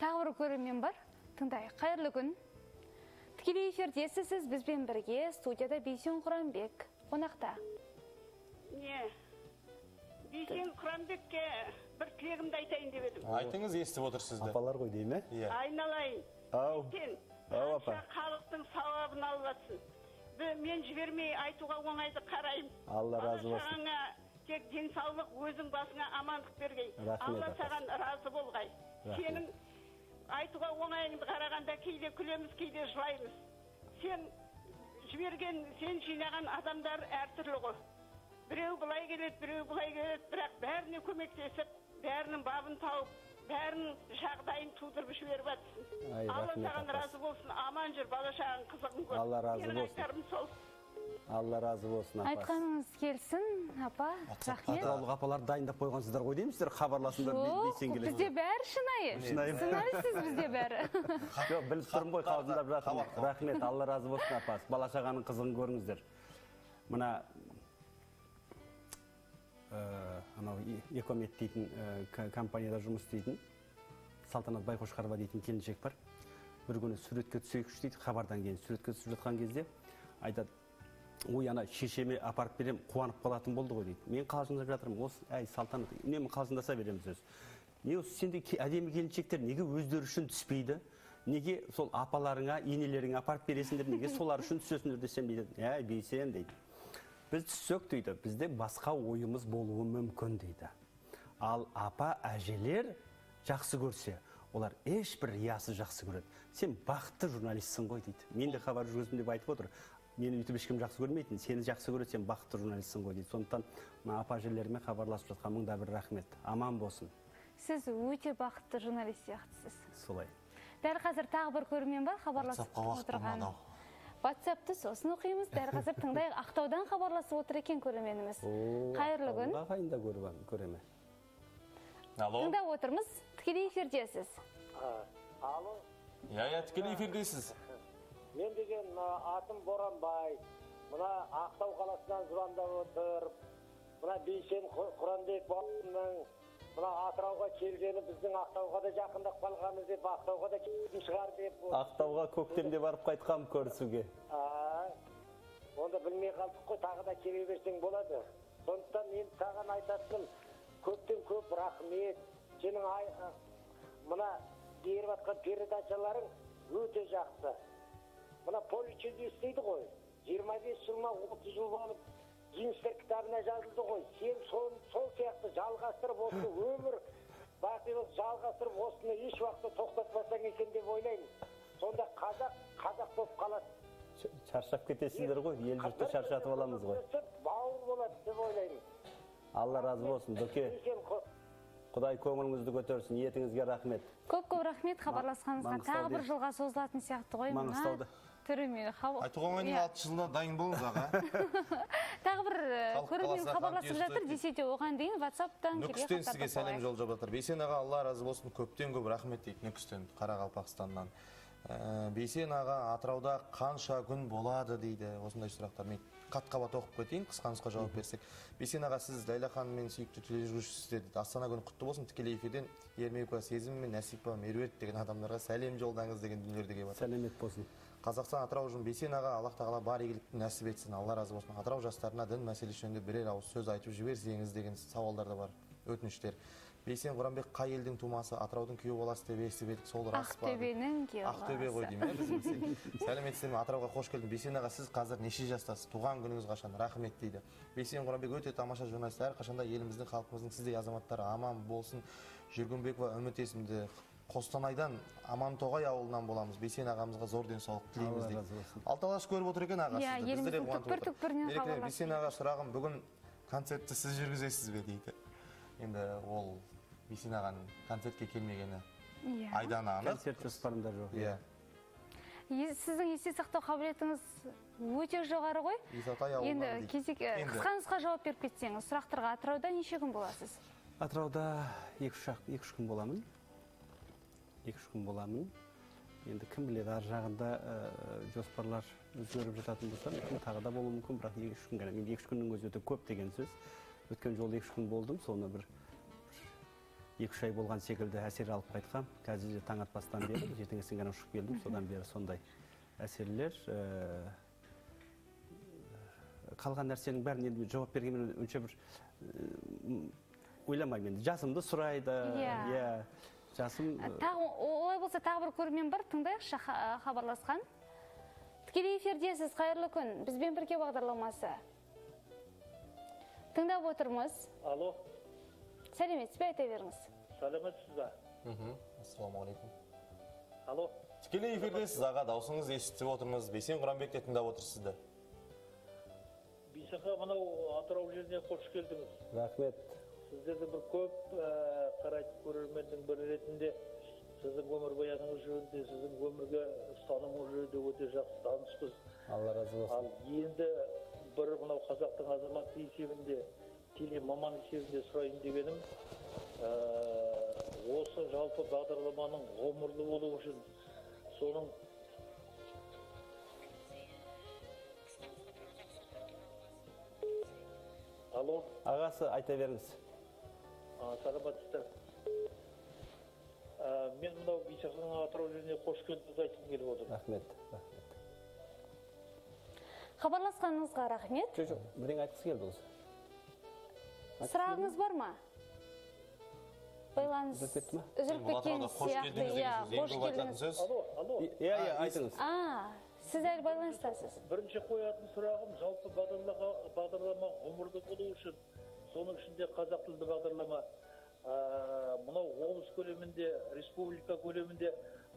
Тағы бір көрермен бар. Тыңдайық. Қайырлы күн. Тікелей эфирдесіз сіз бізбен бірге студияда бейсен құранбек. Қонақта. Не? Бейсен құранбекке бір тілегімді айтайын деп едім. Айтыңыз естіп отыр сізді апалар ғой дей ме иә. Айналайын. Ау. Ау апа. халықтың сауабын Бі- мен жібермей айтуға оңайды қараймын. Алла разы болсын. Тек денсаулық өзің басыңа амандық бергей алла саған разы болғай. Сенің айтуға оңайыңды қарағанда кейде күлеміз кейде жылаймыз. Сен жіберген сен жинаған адамдар әртүрлі ғой. Біреу былай келеді біреу былай келеді. Бірақ бәріне көмектесіп бәрінің бабын тауып бәрінің жағдайын тудырып жіберіп алла саған разы болсын. Аман жүр бала шағаң қызығын көр алла разы менің болсын. айтарым сол. Алла разы болсын апа айтқаныңыз келсін апа рахмет. атыраулық апалар дайындап қойғансыздар ғой деймісіздер хабарласыңдар бе- жоқ бейсен келеді бізде бәрі шынайы. Шынайы. Ма? сценаристсіз бізде бәрі. Жоқ біліп тұрмын ғой қалжыңдап жатырмын рахмет. алла разы болсын апа. Бала шағаның қызығын көріңіздер. Мына э, анау экомет дейтін э, компанияда жұмыс істейтін салтанат байқошқарова дейтін келіншек бар. Бір күні суретке түсейікші дейді хабардан кейін суретке түсіп жатқан кезде айтады ой ана шешеме апарып беремін қуанып қалатын болды ғой дейді. Мен қалжыңдап жатырмын осы әй салтанат үнемі қалжыңдаса береміз өзі. Не осы сендей әдемі келіншектер неге өздері үшін түспейді? Неге сол апаларыңа енелеріңе апарып бересіңдер неге солар үшін түсесіңдер десем дейді. Әй бейсен дейді. Біз түссек дейді бізде басқа ойымыз болуы мүмкін дейді. Ал апа әжелер жақсы көрсе олар ешбір риясыз жақсы көреді. Сен бақытты журналистсің ғой дейді. Мен де хабар жүргіздім деп айтып отыр. Мені өйтіп ешкім жақсы көрмейтін сені жақсы көреді сен бақытты журналистсің ғой дейді. Сондықтан мына апа әжелеріме хабарласып жатқан мың да бір рахмет. Аман болсын. Сіз өте бақытты журналист сияқтысыз. Солай. Дәл қазір тағы бір көрермен бар хабарласып отырған. ватсапты сосын оқимыз. Дәл қазір тыңдайық. Ақтаудан хабарласып отыр екен көрерменіміз. Қайырлы күн. ағайын да көріп көреме алло? Тыңдап отырмыз. Тікелей эфирдесіз. Алло? Иә иә тікелей эфирдесіз. Мен деген атым боранбай мына ақтау қаласынан звондап отыр мына бейсен құранбек бауырымның мына атырауға келгені біздің ақтауға да жақындап қалғаны деп ақтауға да келетін шығар деп ақтауға көктемде барып қайтқам көрісуге онда білмей қалдық қой тағы да келе берсең болады. Сондықтан мен саған айтатыным көптен көп рахмет. Сенің ай- мына беріп жатқан передачаларың өте жақсы. Мына поле чудес дейді ғой. жиырма бес жыл ма отыз жыл болып жеңістер кітабына жазылды ғой. Сен сол, сол сияқты жалғастырып осыны өмір бақи осы жалғастырып осыны еш уақытта тоқтатпасаң екен деп ойлаймын. Сонда қазақ қазақ болып қалады. Шаршап кетесіңдер ғой ел жұртты шаршатып аламыз ғой. бауыр болады деп ойлаймын. Алла разы болсын дүке құдай көңіліңізді көтерсін ниетіңізге рахмет. Көп көп рахмет хабарласқаныңызға. Тағы бір жылға созылатын сияқты ғой Маңғыстауда. Түрімен хаб- айтуға оңай Иә. алты жылда дайын болыңыз аға. Тағы бір көрермен хабарласып жатыр. десе де оған дейін ватсаптан нүкістен сізге сәлем жолдап жатыр. Бейсен аға алла разы болсын көптен көп рахмет дейді нүкістен қарақалпақстаннан. Бейсен аға атырауда қанша күн болады дейді осындай сұрақтар. Мен қат қабат оқып кетейін қысқа нұсқа жауап берсек. Бейсен аға сіз ләйлә ханым мен сүйікті тележүргізушісіздер дейді. Астана күні құтты болсын тікелей эфирден ермекова сезім мен нәсипа меруерт деген адамдарға сәлем жолдаңыз деген дүниелер де келіп жатыр сәлемет болсын. Қазақстан атырау үшін бейсен аға аллах тағала бар игілікті нәсіп етсін. Алла разы болсын. Атырау жастарына дін мәселесі жөнінде бірер ауыз сөз айтып жіберсеңіз деген сауалдар да бар. Өтініштер. Бейсен құранбек қай елдің тумасы? Атыраудың күйеу баласы деп естіп едік. Сол рас па? Ақтөбенің күйеу ақтөбе ғой деймін иә сәлеметсіздер ме атырауға қош келдің. Бейсен аға сіз қазір неше жастасыз? Туған күніңіз қашан? Рахмет дейді. Бейсен құранбек өте тамаша журналист. Әрқашанда еліміздің халқымыздың сіздей азаматтары аман болсын. Жүргенбекова үміт есімді қостанайдан амантоғай ауылынан боламыз. Бейсен ағамызға зор денсаулық тілейміз дейді. алты көріп отыр екен аға Иә, сізді бізді де қуантып түкпір-түкпірінен Мереке, хабарласып бейсен аға сұрағым бүгін концертті сіз жүргізесіз бе дейді. Енді ол бейсен ағаның концертке келмегені иә. айдана анық. Концерт жоспарында жоқ. Иә. Сіздің есте сақтау қабілетіңіз өте жоғары ғой. Енді кезек қысқа нұсқа жауап беріп кетсеңіз сұрақтарға атырауда неше күн боласыз? Атырауда екі үш ақ- екі үш күн боламын. Екі үш күн боламын. Енді кім біледі ар жағында ә, жоспарлар өзгеріп жататын болса мүмкін тағы да болуы мүмкін бірақ екі үш күн ғана енді екі үш күннің өзі өте көп деген сөз. Өткен жолы екі үш күн болдым соны бір екі үш ай болған секілді әсер алып қайтқам. Қазір де таң атпастан бері ертеңгісін ғана ұшып келдім содан бері сондай әсерлер ә, қалған нәрсенің бәрін енді жауап бергенмен онша бір ойламаймын енді. Жасымды сұрайды. Иә. иә. Жасым Ә, тағы олай болса тағы бір көрермен бар тыңдайықшы ха- хабарласқан. Тікелей эфирдесіз қайырлы күн. Бізбен бірге бағдарламасы. Тыңдап отырмыз. Алло. Сәлеметсіз бе айта беріңіз? Сәлеметсіз ба? Мхм ассалаумағалейкум. Алло. Тікелей эфирдесіз аға дауысыңызды естіп отырмыз. Бейсен құранбек те тыңдап отыр сізді. Бейсенға мынау атырау жеріне қош келдіңіз. Рахмет. Сіздерді бір көп ә, қарайтын көрерменнің бірі ретінде сіздің өмірбаяныңыз жөнінде сіздің өмірге ұстанымыңыз жөнінде өте жақсы таныспыз алла разы болсын. ал енді бір мынау қазақтың азаматы есебінде теле маман есебінде сұрайын дегенім ә, осы жалпы бағдарламаның ғұмырлы болуы үшін соның алло? Ағасы айта беріңіз. Саламатсыздар А, мен мынау бейсақаның атырау жеріне қош келдіңіз айтқым келіп отыр. Рахмет рахмет. Хабарласқаныңызға рахмет. Жоқ жоқ бірдеңе айтқысы келді осы? Сұрағыңыз бар ма? Байланыс Үзіліп кетті ма? үзіліп кеткен сияқты келдіңіз иә қош келдіңіз. алло алло. Иә иә айтыңыз. а сіз әлі байланыстасыз. Бірінші қоятын сұрағым жалпы бағдарлама бағдарлама ғұмырлы болу үшін соның ішінде қазақ тілді бағдарлама ә, мынау облыс көлемінде республика көлемінде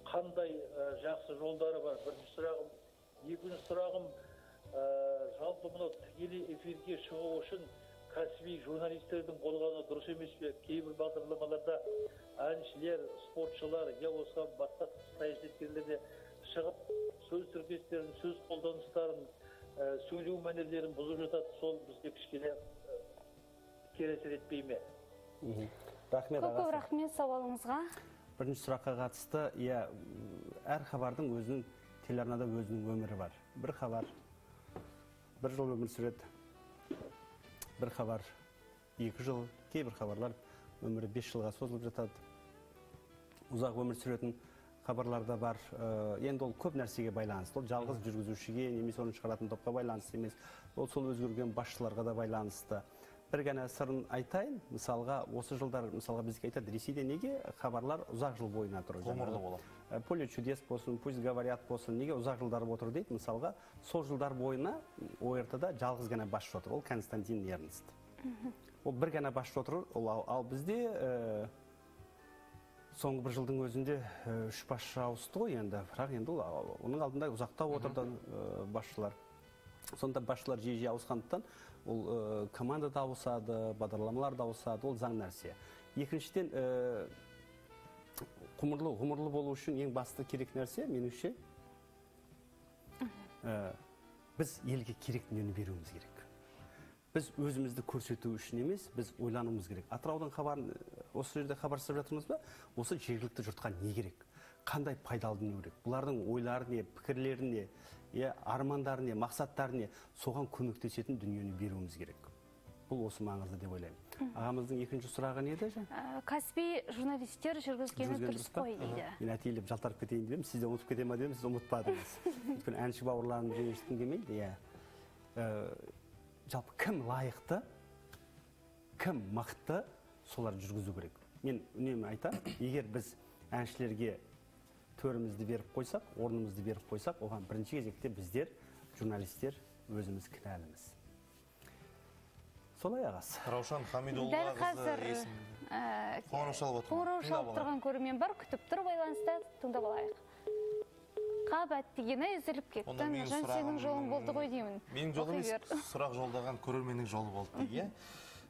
қандай ә, жақсы жолдары бар? Бірінші сұрағым. Екінші сұрағым ә, жалпы мынау тікелей эфирге шығу үшін кәсіби журналистердің болғаны дұрыс емес пе? Кейбір бағдарламаларда әншілер спортшылар я болмаса басқа саясаткерлер де шығып сөз тіркестерін сөз қолданыстарын ә, сөйлеу мәнерлерін бұзып жатады. Сол бізге кішкене ә, кері әсер етпей ме? Мхм. рахмет көп көп рахмет сауалыңызға. Бірінші сұраққа қатысты иә әр хабардың өзінің телеарнада өзінің өмірі бар. Бір хабар бір жыл өмір сүреді. Бір хабар екі жыл кейбір хабарлар өмірі бес жылға созылып жатады. Ұзақ өмір сүретін хабарлар да бар. Э, енді ол көп нәрсеге байланысты. Ол жалғыз жүргізушіге немесе оны шығаратын топқа байланысты емес. Ол сол өзгерген басшыларға да байланысты. Бір ғана сырын айтайын. Мысалға осы жылдар мысалға бізге айтады ресейде неге хабарлар ұзақ жыл бойына тұр? Ғұмырлы болады. э, поле чудес болсын пусть говорят болсын неге ұзақ жылдар отыр? дейді. Мысалға сол жылдар бойына орт да жалғыз ғана басшы отыр. Ол константин эрнст ол бір ғана басшы отыр. Ол ал, ал бізде э, соңғы бір жылдың өзінде э, үш басшы ауысты ғой енді. Бірақ енді ол оның алдында ұзақтау отырды э, басшылар. Сонда басшылар жиі жиі ауысқандықтан ол э, команда да ауысады бағдарламалар да ауысады ол заң нәрсе. Екіншіден э, ғұмырлы ғұмырлы болу үшін ең басты керек нәрсе меніңше э, біз елге керек дүниені беруіміз керек. Біз өзімізді көрсету үшін емес біз ойлануымыз керек. Атыраудың хабарын осы жерде хабарсыз жатырмыз ба? Осы жергілікті жұртқа не керек? Қандай пайдалы дүние керек? Бұлардың ойлары не пікірлері не иә армандары не мақсаттары не соған көмектесетін дүниені беруіміз керек. Бұл осы маңызды деп ойлаймын. Ағамыздың екінші сұрағы не еді Ә, кәсіби журналистер жүргізгені жүргізген дұрыс қой дейді мен әтейлеп жалтарып кетейін деп едім сіз де ұмытып кете ма дедім сіз ұмытпадыңыз. Өйткені әнші бауырларымды ренжіткім келмейді иә. Э, жалпы кім лайықты кім мықты солар жүргізу керек? Мен үнемі айтамын егер біз әншілерге төрімізді беріп қойсақ орнымызды беріп қойсақ оған бірінші кезекте біздер журналистер өзіміз кінәліміз. Солай ағасы. Раушан дәл хамидолла қазір қоңырау шалып отыр қоңырау шалып тұрған көрермен бар күтіп тұр байланыста тыңдап алайық. Қабат дегені үзіліп кетті. Онда менің нұржан сенің жолың болды ғой деймін. менің жолым емес сұрақ жолдаған көрерменнің жолы болды дейді иә?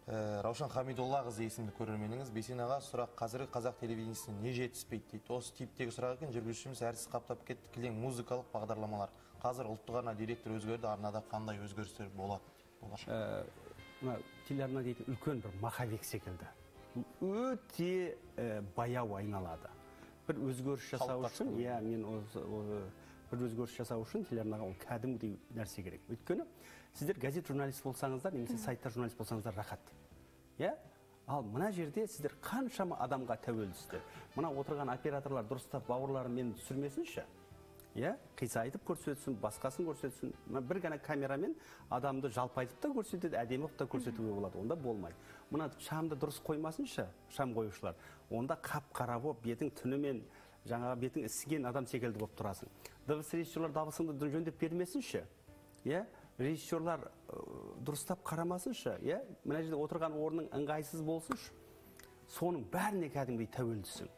Ә, раушан хамидоллақызы есімді көрерменіңіз бейсен аға сұрақ қазіргі қазақ телевидениесіне не жетіспейді? дейді. Осы типтегі сұрақ екен жүргізушіміз әрсіз қаптап кетті. Кілең музыкалық бағдарламалар. Қазір ұлттық арна директор өзгерді арнада қандай өзгерістер болады болашақ? Ә, мына телеарна дейтін үлкен бір махабек секілді. Өте ә, баяу айналады. Бір өзгеріс жасау үшін иә мен осы бір өзгеріс жасау үшін телеарнаға ол кәдімгідей нәрсе керек. Өйткені сіздер газет журналист болсаңыздар немесе сайтта журналист болсаңыздар рахат иә? Ал мына жерде сіздер қаншама адамға тәуелдісіздер. Мына отырған операторлар дұрыстап бауырларымен түсірмесінші. Иә? Қисайтып көрсетсін басқасын көрсетсін. Мына бір ғана камерамен адамды жалпайтып та көрсетеді әдемі қылып та көрсетуге болады. Онда болмайды. Мына шамды дұрыс қоймасыншы шам қоюшылар. Онда қап қара болып бетің түнімен жаңағы бетің ісіген адам секілді болып тұрасың. Дыбыс режиссерлар дабысыңды жөндеп бермесінші. Иә? Режиссерлар э, дұрыстап қарамасыншы иә? Мына жерде отырған орның ыңғайсыз болсыншы. Соның бәріне кәдімгідей тәуелдісің.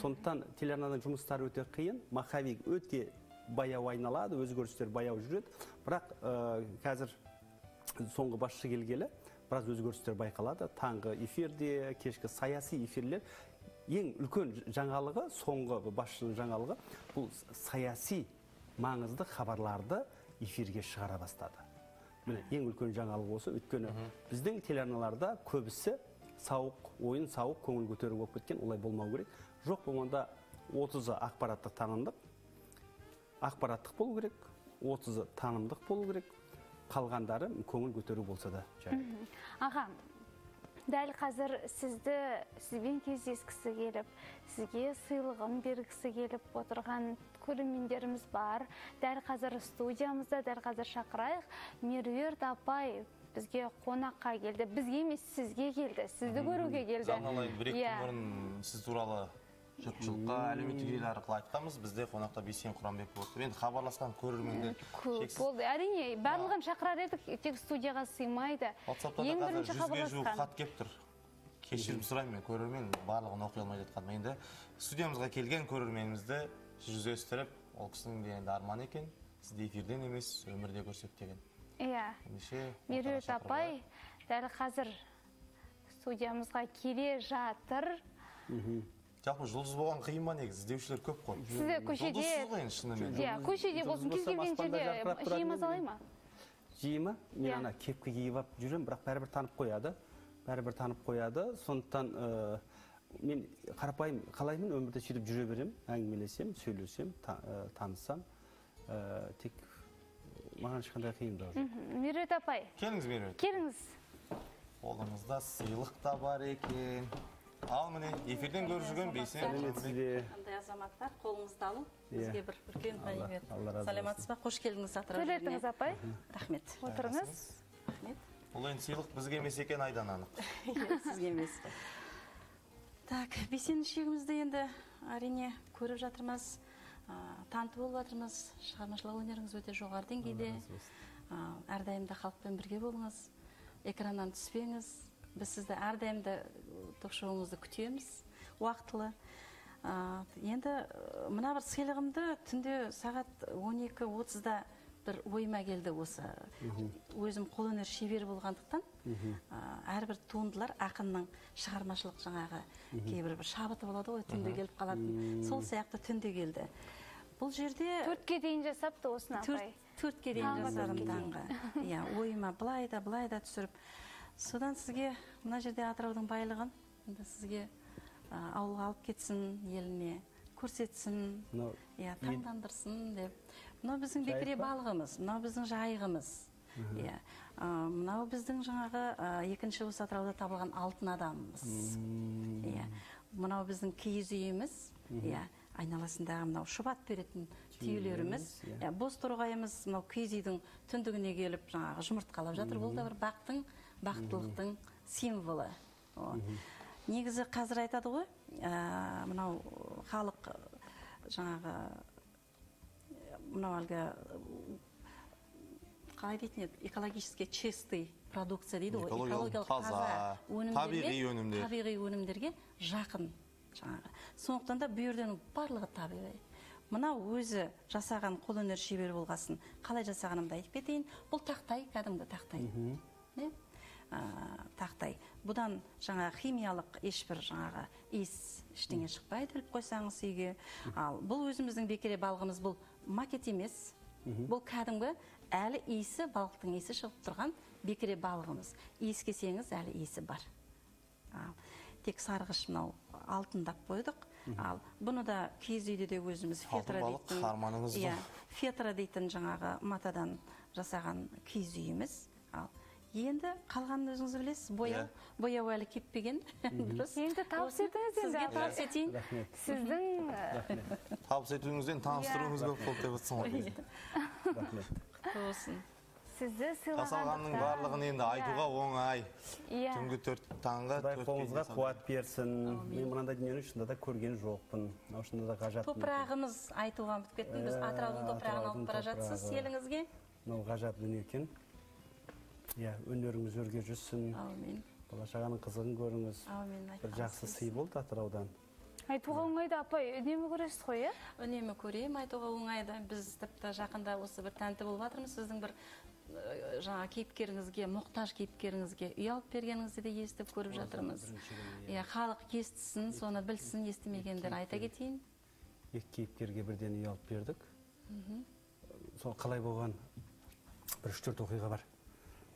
Сондықтан телеарнаның жұмыстары өте қиын махабик өте баяу айналады өзгерістер баяу жүреді. Бірақ э, қазір соңғы басшы келгелі біраз өзгерістер байқалады. Таңғы эфирде кешкі саяси эфирлер. Ең үлкен жаңалығы соңғы басшының жаңалығы бұл саяси маңызды хабарларды эфирге шығара бастады. Міне. Ең үлкен жаңалық осы өйткені біздің телеарналарда көбісі сауық ойын сауық көңіл көтеру болып кеткен олай болмау керек. Жоқ болғанда отызы ақпараттық танымдық ақпараттық болу керек отызы танымдық болу керек қалғандары көңіл көтеру болса да жай аға дәл қазір сізді сізбен кездескісі келіп сізге сыйлығын бергісі келіп отырған көрермендеріміз бар. Дәл қазір студиямызда дәл қазір шақырайық. Меруерт апай бізге қонаққа келді. Бізге емес сізге келді. Сізді көруге келді. Заманалайын бір екі Иә. күн бұрын сіз туралы жұртшылыққа әлеуметтік желі арқылы айтқанбыз. Бізде қонақта бейсен құранбеков отыр енді хабарласқан көрерменді көп шексіз. болды. Әрине барлығын шақырар едік. Тек студияға сыймайды. Ватсапта ең да қазір бірінші жүзге жуық хабарласқан. хат келіп тұр. Кешірім сұраймын мен. Көрермен барлығын оқи алмай жатқаным енді студиямызға келген көрерменімізді жүздестіріп ол кісінің де енді арманы екен сізді эфирден емес өмірде көрсек деген иә. Ендеше меруерт апай дәл қазір студиямызға келе жатыр. Жалпы жұлдыз болған қиын ба негізі? Іздеушілер көп қой. Сізді көшеде- жұлдызсыз ғой енді шынымен. Иә көшеде болсын. Кез келген жерде жиі ма мазалай ма? Жиі ма? Мен ана кепка киіп алып жүремін бірақ бәрібір танып қояды. Бәрібір танып қояды. Сондықтан ә, мен қарапайым қалаймын өмірде сөйтіп жүре беремін әңгімелесемін сөйлесемін та- ә, танысам ә, тек маған ешқандай қиындығы жоқ. Меруерт апай. Келіңіз меруерт. Келіңіз. Қолыңызда сыйлық та бар екен. Ал міне эфирден көріп жүрген бейсен сәлеметсіз бе? Қандай азаматтар? Қолыңызды алу. Иә. бізге бір үлкен ғанибет Алла разы саламатсыз ба қош келдіңіз атырау апай. Рахмет. Отырыңыз. Рахмет. Бұл енді сыйлық бізге емес екен айдан анық. Сізге емес. Так шегімізді енді әрине көріп жатырмыз. Ә, танытып болып жатырмыз. Шығармашылық өнеріңіз өте жоғары деңгейде. Ә, әрдайым да халықпен бірге болыңыз. Экраннан түспеңіз. Біз сізді әрдайым да ток шоуыңызды күтеміз. Уақытылы. Ә, енді мына бір сыйлығымды түнде сағат 12.30-да бір ойыма келді осы. Өзім қолөнер шебері болғандықтан ә, әрбір туындылар ақынның шығармашылық жаңағы кейбір бір шабыты болады ғой түнде келіп қалатын. Сол сияқты түнде келді. Бұл жерде төртке дейін жасапты осыны апай. төрт төртке дейін жасадым таңғы. иә ойыма былай да былай да түсіріп. Содан сізге мына жерде атыраудың байлығын енді сізге ә, ауылға алып кетсін еліне көрсетсін иә таңдандырсын деп. Мынау біздің бекіре балығымыз мынау біздің жайығымыз. Иә. Мынау біздің жаңағы екінші осы атырауда табылған алтын адамымыз. Иә. Мынау біздің киіз үйіміз. Иә. Айналасындағы мынау шұбат беретін түйелеріміз. Иә. иә боз торғайымыз мынау киіз үйдің түндігіне келіп жаңағы жұмыртқалап жатыр. Бұл да бір бақтың бақыттылықтың символы. Негізі қазір айтады ғой мынау халық жаңағы мынау әлгі қалай дейтін еді? Экологически чистый продукция дейді ғой. Экологиялық таза, табиғи өнімдер. табиғи өнімдерге жақын жаңағы. Сондықтан да бұл жерден барлығы табиғи. Мынау өзі жасаған қолөнер шебері болғасын қалай жасағанымды айтып кетейін. Бұл тақтай кәдімгі тақтай. Не ә, тақтай. Бұдан жаңа химиялық ешбір жаңағы иіс ештеңе шықпайды іліп қойсаңыз үйге. Ал бұл өзіміздің бекере балығымыз бұл макет емес. Бұл кәдімгі әлі иісі балықтың иісі шығып тұрған бекере балығымыз. Иіскесеңіз әлі иісі бар. Ал тек сарғыш мынау алтындап қойдық. Ал бұны да киіз үйде де өзіміз фетра дейтін иә фетра дейтін жаңағы матадан жасаған киіз үйіміз. Енді қалғанын өзіңіз білесіз. Бояу бояу әлі кеппеген дұрыс. Енді табыс етіңіз енді сізге табыс етейін. Сіздің ә, табыс етуіңізден таныстыруыңыз көп болды деп отырсың ғой рахмет. Құтты болсын. Сізді жасалғанның сыйлағандықтан барлығын енді айтуға оңай. Иә. Түнгі төрт таңғы құдай қолыңызға қуат берсін. Мен мынандай дүниені шынында да көрген жоқпын. Мынау шынында да ғажап топырағымыз айтуға ұмытып кеттім біз Иә, атыраудың топырағын алып бара жатсыз еліңізге. Мынау ғажап дүние екен. Иә өнеріңіз өрге жүзсін әумин бала шағаның қызығын көріңіз. Әумин бір жақсы сый болды атыраудан. Айтуға оңайды апай үнемі көресіз ғой иә? Үнемі көремін айтуға оңайды. Біз тіпті жақында осы бір тәнті болып жатырмыз. Сіздің бір жаңа кейіпкеріңізге мұқтаж кейіпкеріңізге үй алып бергеніңізді де естіп көріп жатырмыз. иә. Халық естісін соны білсін естімегендер айта кетейін. Екі кейіпкерге бірден үй алып бердік. Сол қалай болған? Бір үш төрт оқиға бар.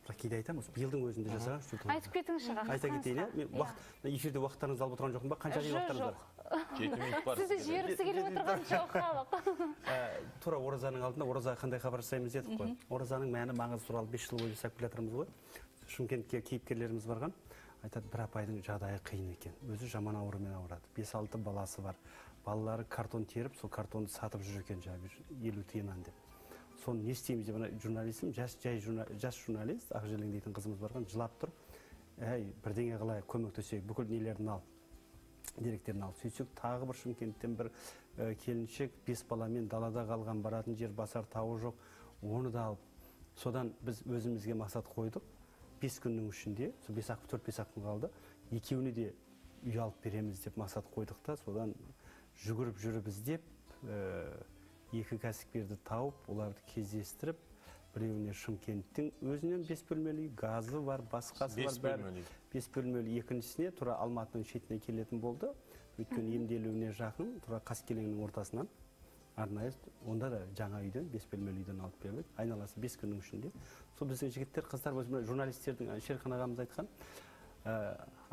Бірақ кейде айтамын осы биылдың өзінде оқиға айтып кетіңізші аға. Айта кетейін иә мен уақыт эфирде уақыттарыңызды алып отырған жоқпын ба? Қанша жоқ уақыттарыңыз жоқ. бар? Жеті минут бар. Сізді жібергісі келіп отырған жоқ халық. Ә, тура оразаның алдында оразаға қандай хабар жасаймыз дедік қой. Оразаның мәні маңызы туралы бес жыл бойы жасап келе жатырмыз ғой. Шымкентке кейіпкерлеріміз барған. Айтады бір апайдың жағдайы қиын екен. Өзі жаман аурумен ауырады. Бес алты баласы бар. Балалары картон теріп сол картонды сатып жүр екен жаңағы елу тиыннан деп. Соны не істейміз деп ана журналистім жас жай жас журналист ақжелең дейтін қызымыз барған жылап тұр әй бірдеңе қылайық көмектесейік бүкіл нелерін ал деректерін алып сөйтсек тағы бір шымкенттен бір ә, келіншек бес баламен далада қалған баратын жер басар тауы жоқ оны да алып содан біз өзімізге мақсат қойдық. Бес күннің ішінде сол бес ақ төрт бес ақ күн қалды екеуіне де үй алып береміз деп мақсат қойдық та содан жүгіріп жүріп іздеп екі кәсіпкерді тауып оларды кездестіріп біреуіне шымкенттің өзінен бес бөлмелі үй газы бар басқасы бар бәрі бес бөлмелі екіншісіне тура алматының шетіне келетін болды. Өйткені емделуіне жақын тура қаскелеңнің ортасынан арнайы онда да жаңа үйден бес бөлмелі үйден алып бердік. Айналасы бес күннің ішінде. Сол біздің жігіттер қыздар өзі мына журналистердің шерхан ағамыз айтқан ә,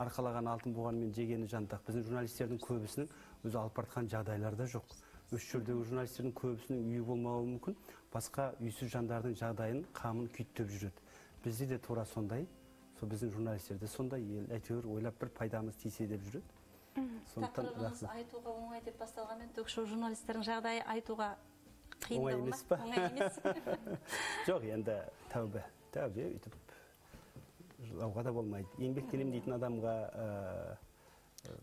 арқалаған алтын буғанмен жегені жантақ. Біздің журналистердің көбісінің өзі алып жатқан жағдайлары да жоқ. Осы жердегі журналистердің көбісінің үйі болмауы мүмкін. Басқа үйсіз жандардың жағдайын қамын күйттеп жүреді. Бізде де тура сондай. Сол біздің журналистер де сондай. Ел әйтеуір ойлап бір пайдамыз тисе деп жүреді. Сондықтан тақырыбыңыз айтуға оңай деп басталғанмен ток шоу журналистердің жағдайы айтуға Оңай қиындығы ма? емес па? оңай емес. Жоқ енді тәубе тәубе өйтіп жылауға да болмайды. Еңбектенемін дейтін адамға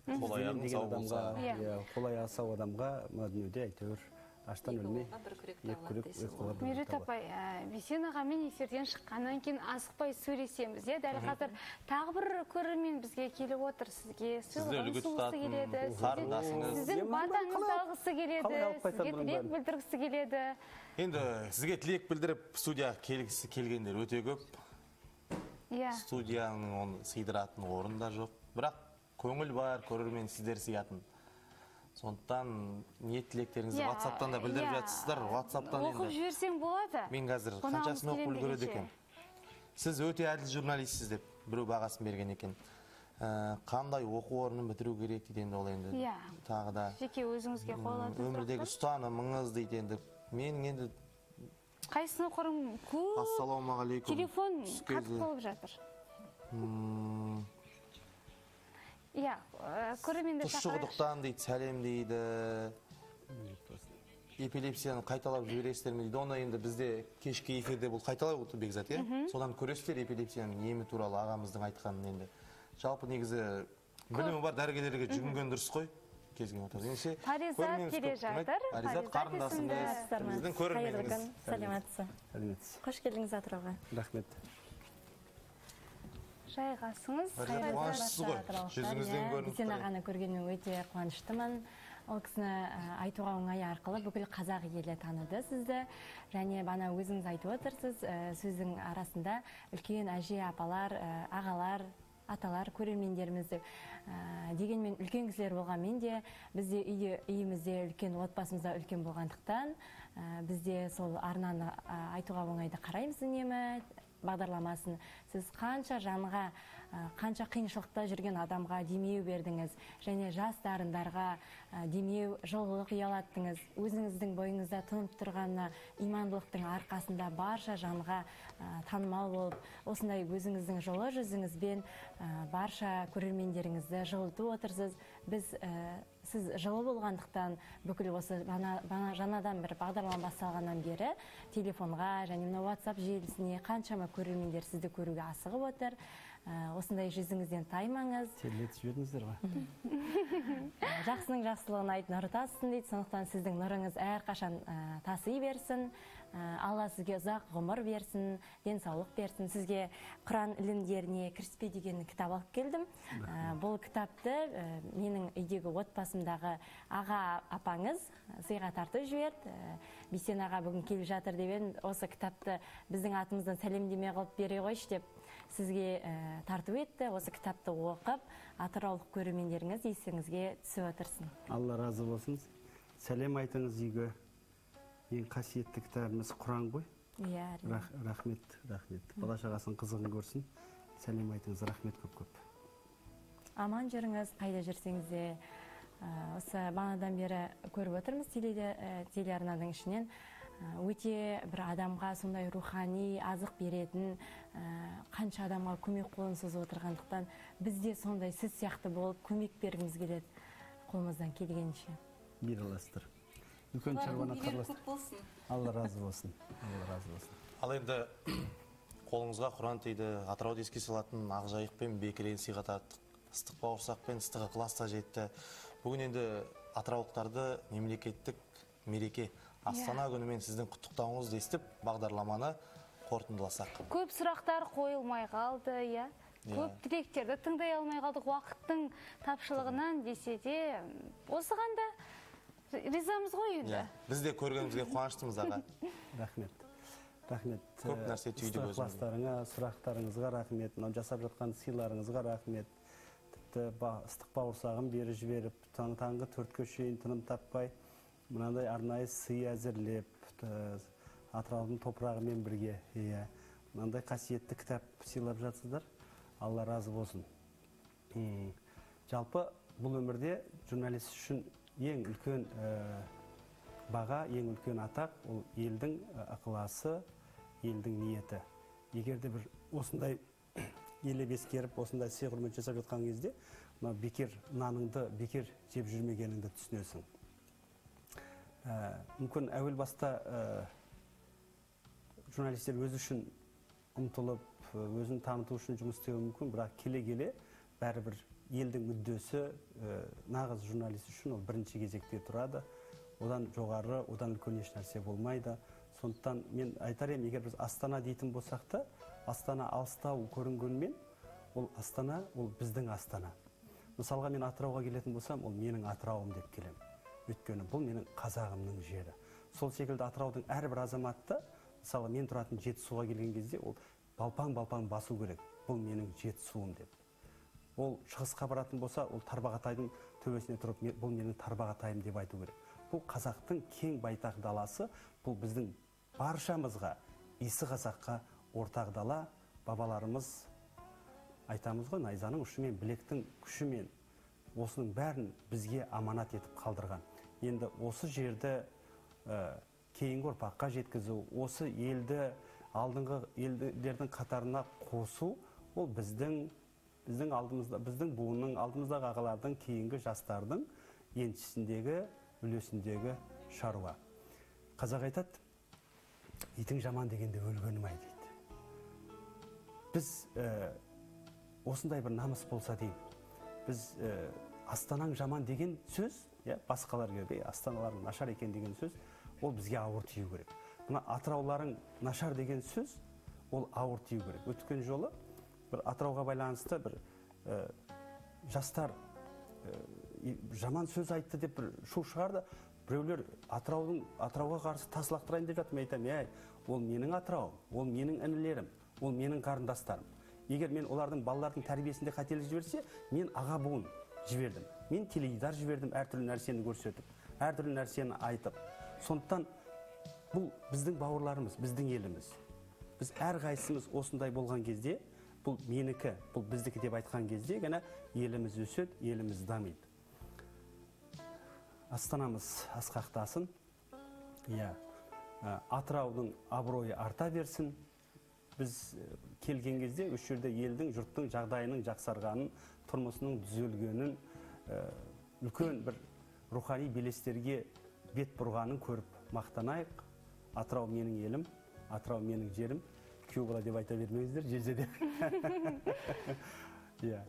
Қол аяғың сау адамға болса. Иә. иә қол аяғы сау адамға мына дүниеде әйтеуір аштан өлмей екі күрек меруерт апай ә, бейсен ағамен эфирден шыққаннан кейін асықпай сөйлесеміз иә? Дәл қазір тағы бір көрермен бізге келіп отыр сізге. Сыйлығын ұсынғысы келеді сіздің батаңызды алғысы келеді сізге тілек білдіргісі келеді. Енді сізге тілек білдіріп студияға келгісі келгендер өте көп. Иә. Студияның оны сыйдыратын орны да жоқ. Бірақ көңіл бар көрермен сіздер сиятын. Сондықтан ниет тілектеріңізді Иә, ватсаптан да білдіріп иә. жатсыздар ватсаптан оқып жіберсең болады. Мен қазір қаншасын оқып үлгереді екен? Сіз өте әділ журналистсіз деп біреу бағасын берген екен. Ә, қандай оқу орнын бітіру керек дейді енді ол енді. Иә. тағы да. Жеке өзіңізге қойылатын өмірдегі ұстанымыңыз дейді енді. Менің енді қайсысын оқырым көп ассалаумағалейкум. Телефон қатып болып жатыр. Иә көрерменді шақырайықшы. тұщығұдықтан дейді сәлем дейді. Эпилепсияны қайталап жібересіздер ме дейді оны енді бізде кешкі эфирде бұл қайталап отыр бекзат иә? Содан көресіздер эпилепсияның емі туралы ағамыздың айтқанын енді. Жалпы негізі білімі бар дәрігерлерге жүгінген дұрыс қой кез келген ортада ендеше Паризат келе жатыр. паризат қарындасымыз. біздің көрерменіміз. Сәлеметсіз қош келдіңіз атырауға. Рахмет. Жайғасыңыз. Қуаныштысыз ғой. жүзіңізден көрініп тұр ағаны көргеніме өте қуаныштымын. Ол кісіні айтуға оңай арқылы бүкіл қазақ елі таныды сізді. Және бана өзіңіз айтып отырсыз сөздің арасында үлкен әже апалар ағалар аталар көрермендерімізді ә, дегенмен үлкен кісілер болғанмен де бізде үйде үйімізде үлкен отбасымызда үлкен болғандықтан ә, бізде сол арнаны ә, айтуға оңайды қараймыз үнемі. Бағдарламасын. Сіз қанша жанға қанша қиыншылықта жүрген адамға демеу бердіңіз? Және жас дарындарға демеу жылылық ұялаттыңыз? Өзіңіздің бойыңызда тұнып тұрғанына имандылықтың арқасында барша жанға танымал болып осындай өзіңіздің жылы жүзіңізбен барша көрермендеріңізді жылытып отырсыз. Біз сіз жылы болғандықтан бүкіл осы бана, бана жаңадан бір бағдарлама басталғаннан бері телефонға және мына whatsapp желісіне қаншама көрермендер сізді көруге асығып отыр. Ә, осындай жүзіңізден таймаңыз. Терлетіп жібердіңіздер ғой. Жақсының жақсылығын айт нұры тасысын дейді. Сондықтан сіздің нұрыңыз әрқашан ә, таси берсін Ә, алла сізге ұзақ ғұмыр берсін денсаулық берсін. Сізге құран ілімдеріне кіріспе деген кітап алып келдім. Ә, бұл кітапты ә, менің үйдегі отбасымдағы аға апаңыз сыйға тартып жіберді. Ә, бейсен аға бүгін келіп жатыр деп едім. Осы кітапты біздің атымыздан сәлемдеме қылып бере қойшы деп сізге ә, тарту етті. Осы кітапты оқып атыраулық көрермендеріңіз есіңізге түсіп отырсын. Алла разы болсын. Сәлем айтыңыз үйге. Ең қасиетті кітабымыз құран ғой. Иә. Рах- рахмет рахмет. Бала шағасының қызығын көрсін. Сәлем айтыңыз рахмет көп көп. Аман жүріңіз қайда жүрсеңіз де ә, осы бағанадан бері көріп отырмыз ә, телеарнаның ішінен. Ә, өте бір адамға сондай рухани азық беретін қанша адамға көмек қолын созып отырғандықтан біз де сондай сіз сияқты болып көмек бергіміз келеді қолымыздан келгенше. Берілесіздер үлкен шаруаны болсын. Алла разы болсын алла разы болсын. Ал енді қолыңызға құран тиді атырауды еске салатын ақжайық пен бекірені сыйға тарттық ыстық бауырсақ пен ыстық ықылас та жетті. Бүгін енді атыраулықтарды мемлекеттік мереке астана күнімен сіздің құттықтауыңызды естіп бағдарламаны қорытындыласақ. Көп сұрақтар қойылмай қалды иә. Иә. көп тілектерді тыңдай алмай қалдық уақыттың тапшылығынан десе де осыған да ризамыз ғой енді. Иә біз де көргенімізге қуаныштымыз аға. Рахмет. Рахмет Көп нәрсе түйдік ықыластарыңа сұрақтарыңызға рахмет. Мынау жасап жатқан сыйларыңызға рахмет. Тіпті ба- ыстық бауырсағын беріп жіберіп таң- таңғы төртке шейін тыным таппай мынандай арнайы сый әзірлеп атыраудың топырағымен бірге иә. Мынандай қасиетті кітап сыйлап жатсыздар алла разы болсын. Жалпы бұл өмірде журналист үшін ең үлкен ә, баға ең үлкен атақ ол елдің ә, ықыласы елдің ниеті. Егер де бір осындай елеп ескеріп осындай сый құрмет жасап жатқан кезде мына бекер наныңды бекер жеп жүрмегеніңді түсінесің. Ә, мүмкін әуел баста ә, журналистер өзі үшін ұмтылып өзін таныту үшін жұмыс істеуі мүмкін бірақ келе келе бәрібір елдің мүддесі ә, нағыз журналист үшін ол бірінші кезекте тұрады. Одан жоғары одан үлкен еш нәрсе болмайды. Сондықтан мен айтар едім егер біз астана дейтін болсақ та астана алыстау көрінгенмен ол астана ол біздің астана. Мысалға мен атырауға келетін болсам ол менің атырауым деп келемін. Өйткені бұл менің қазағымның жері. Сол секілді атыраудың әрбір азаматы мысалы мен тұратын жетісуға келген кезде ол балпаң балпаң басу керек. Бұл менің жетісуым деп. Ол шығысқа баратын болса ол тарбағатайдың төбесіне тұрып «Ме- бұл менің тарбағатайым деп айту керек. Бұл қазақтың кең байтақ даласы бұл біздің баршамызға иісі қазаққа ортақ дала. Бабаларымыз айтамыз ғой найзаның ұшымен білектің күшімен осының бәрін бізге аманат етіп қалдырған. Енді осы жерді ә, кейінгі ұрпаққа жеткізу осы елді алдыңғы елдердің қатарына қосу ол біздің біздің алдымызда біздің буынның алдымыздағы ағалардың кейінгі жастардың еншісіндегі үлесіндегі шаруа. Қазақ айтады итің жаман дегенде өлгенім ай дейді. Біз ә, осындай бір намыс болса деймін біз ә, астанаң жаман деген сөз иә басқалар керек «Ей, астаналарың нашар екен деген сөз ол бізге ауыр тию керек. Мына атырауларың нашар деген сөз ол ауыр тию керек. Өткен жолы бір атырауға байланысты бір ә, жастар ә, жаман сөз айтты деп бір шу шығарды біреулер атыраудың атырауға қарсы тас лақтырайын деп жатыр мен айтамын әй ол менің атырауым ол менің інілерім ол менің қарындастарым егер мен олардың балалардың тәрбиесінде қателік жіберсе мен аға буын жібердім мен теледидар жібердім әртүрлі нәрсені көрсетіп әртүрлі нәрсені айтып сондықтан бұл біздің бауырларымыз біздің еліміз біз әрқайсымыз осындай болған кезде бұл менікі бұл біздікі деп айтқан кезде ғана еліміз өседі еліміз дамиды. Астанамыз асқақтасын. Иә атыраудың абыройы арта берсін. Біз келген кезде осы жерде елдің жұрттың жағдайының жақсарғанын тұрмысының түзелгенін үлкен бір рухани белестерге бет бұрғанын көріп мақтанайық. Атырау менің елім атырау менің жерім. Күйеу бала деп айта бермеңіздер жерде де иә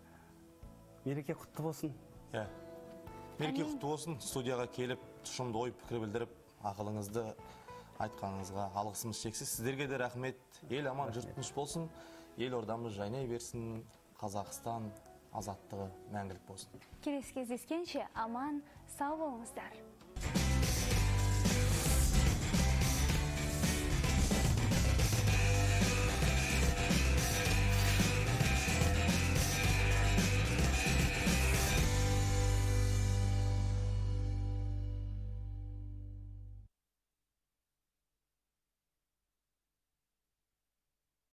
мереке құтты болсын иә мереке құтты болсын студияға келіп тұшымды ой пікір білдіріп ақылыңызды айтқаныңызға алғысымыз шексіз сіздерге де рахмет ел аман жұрт тыныш болсын елордамыз жайнай берсін қазақстан азаттығы мәңгілік болсын келесі кездескенше аман сау болыңыздар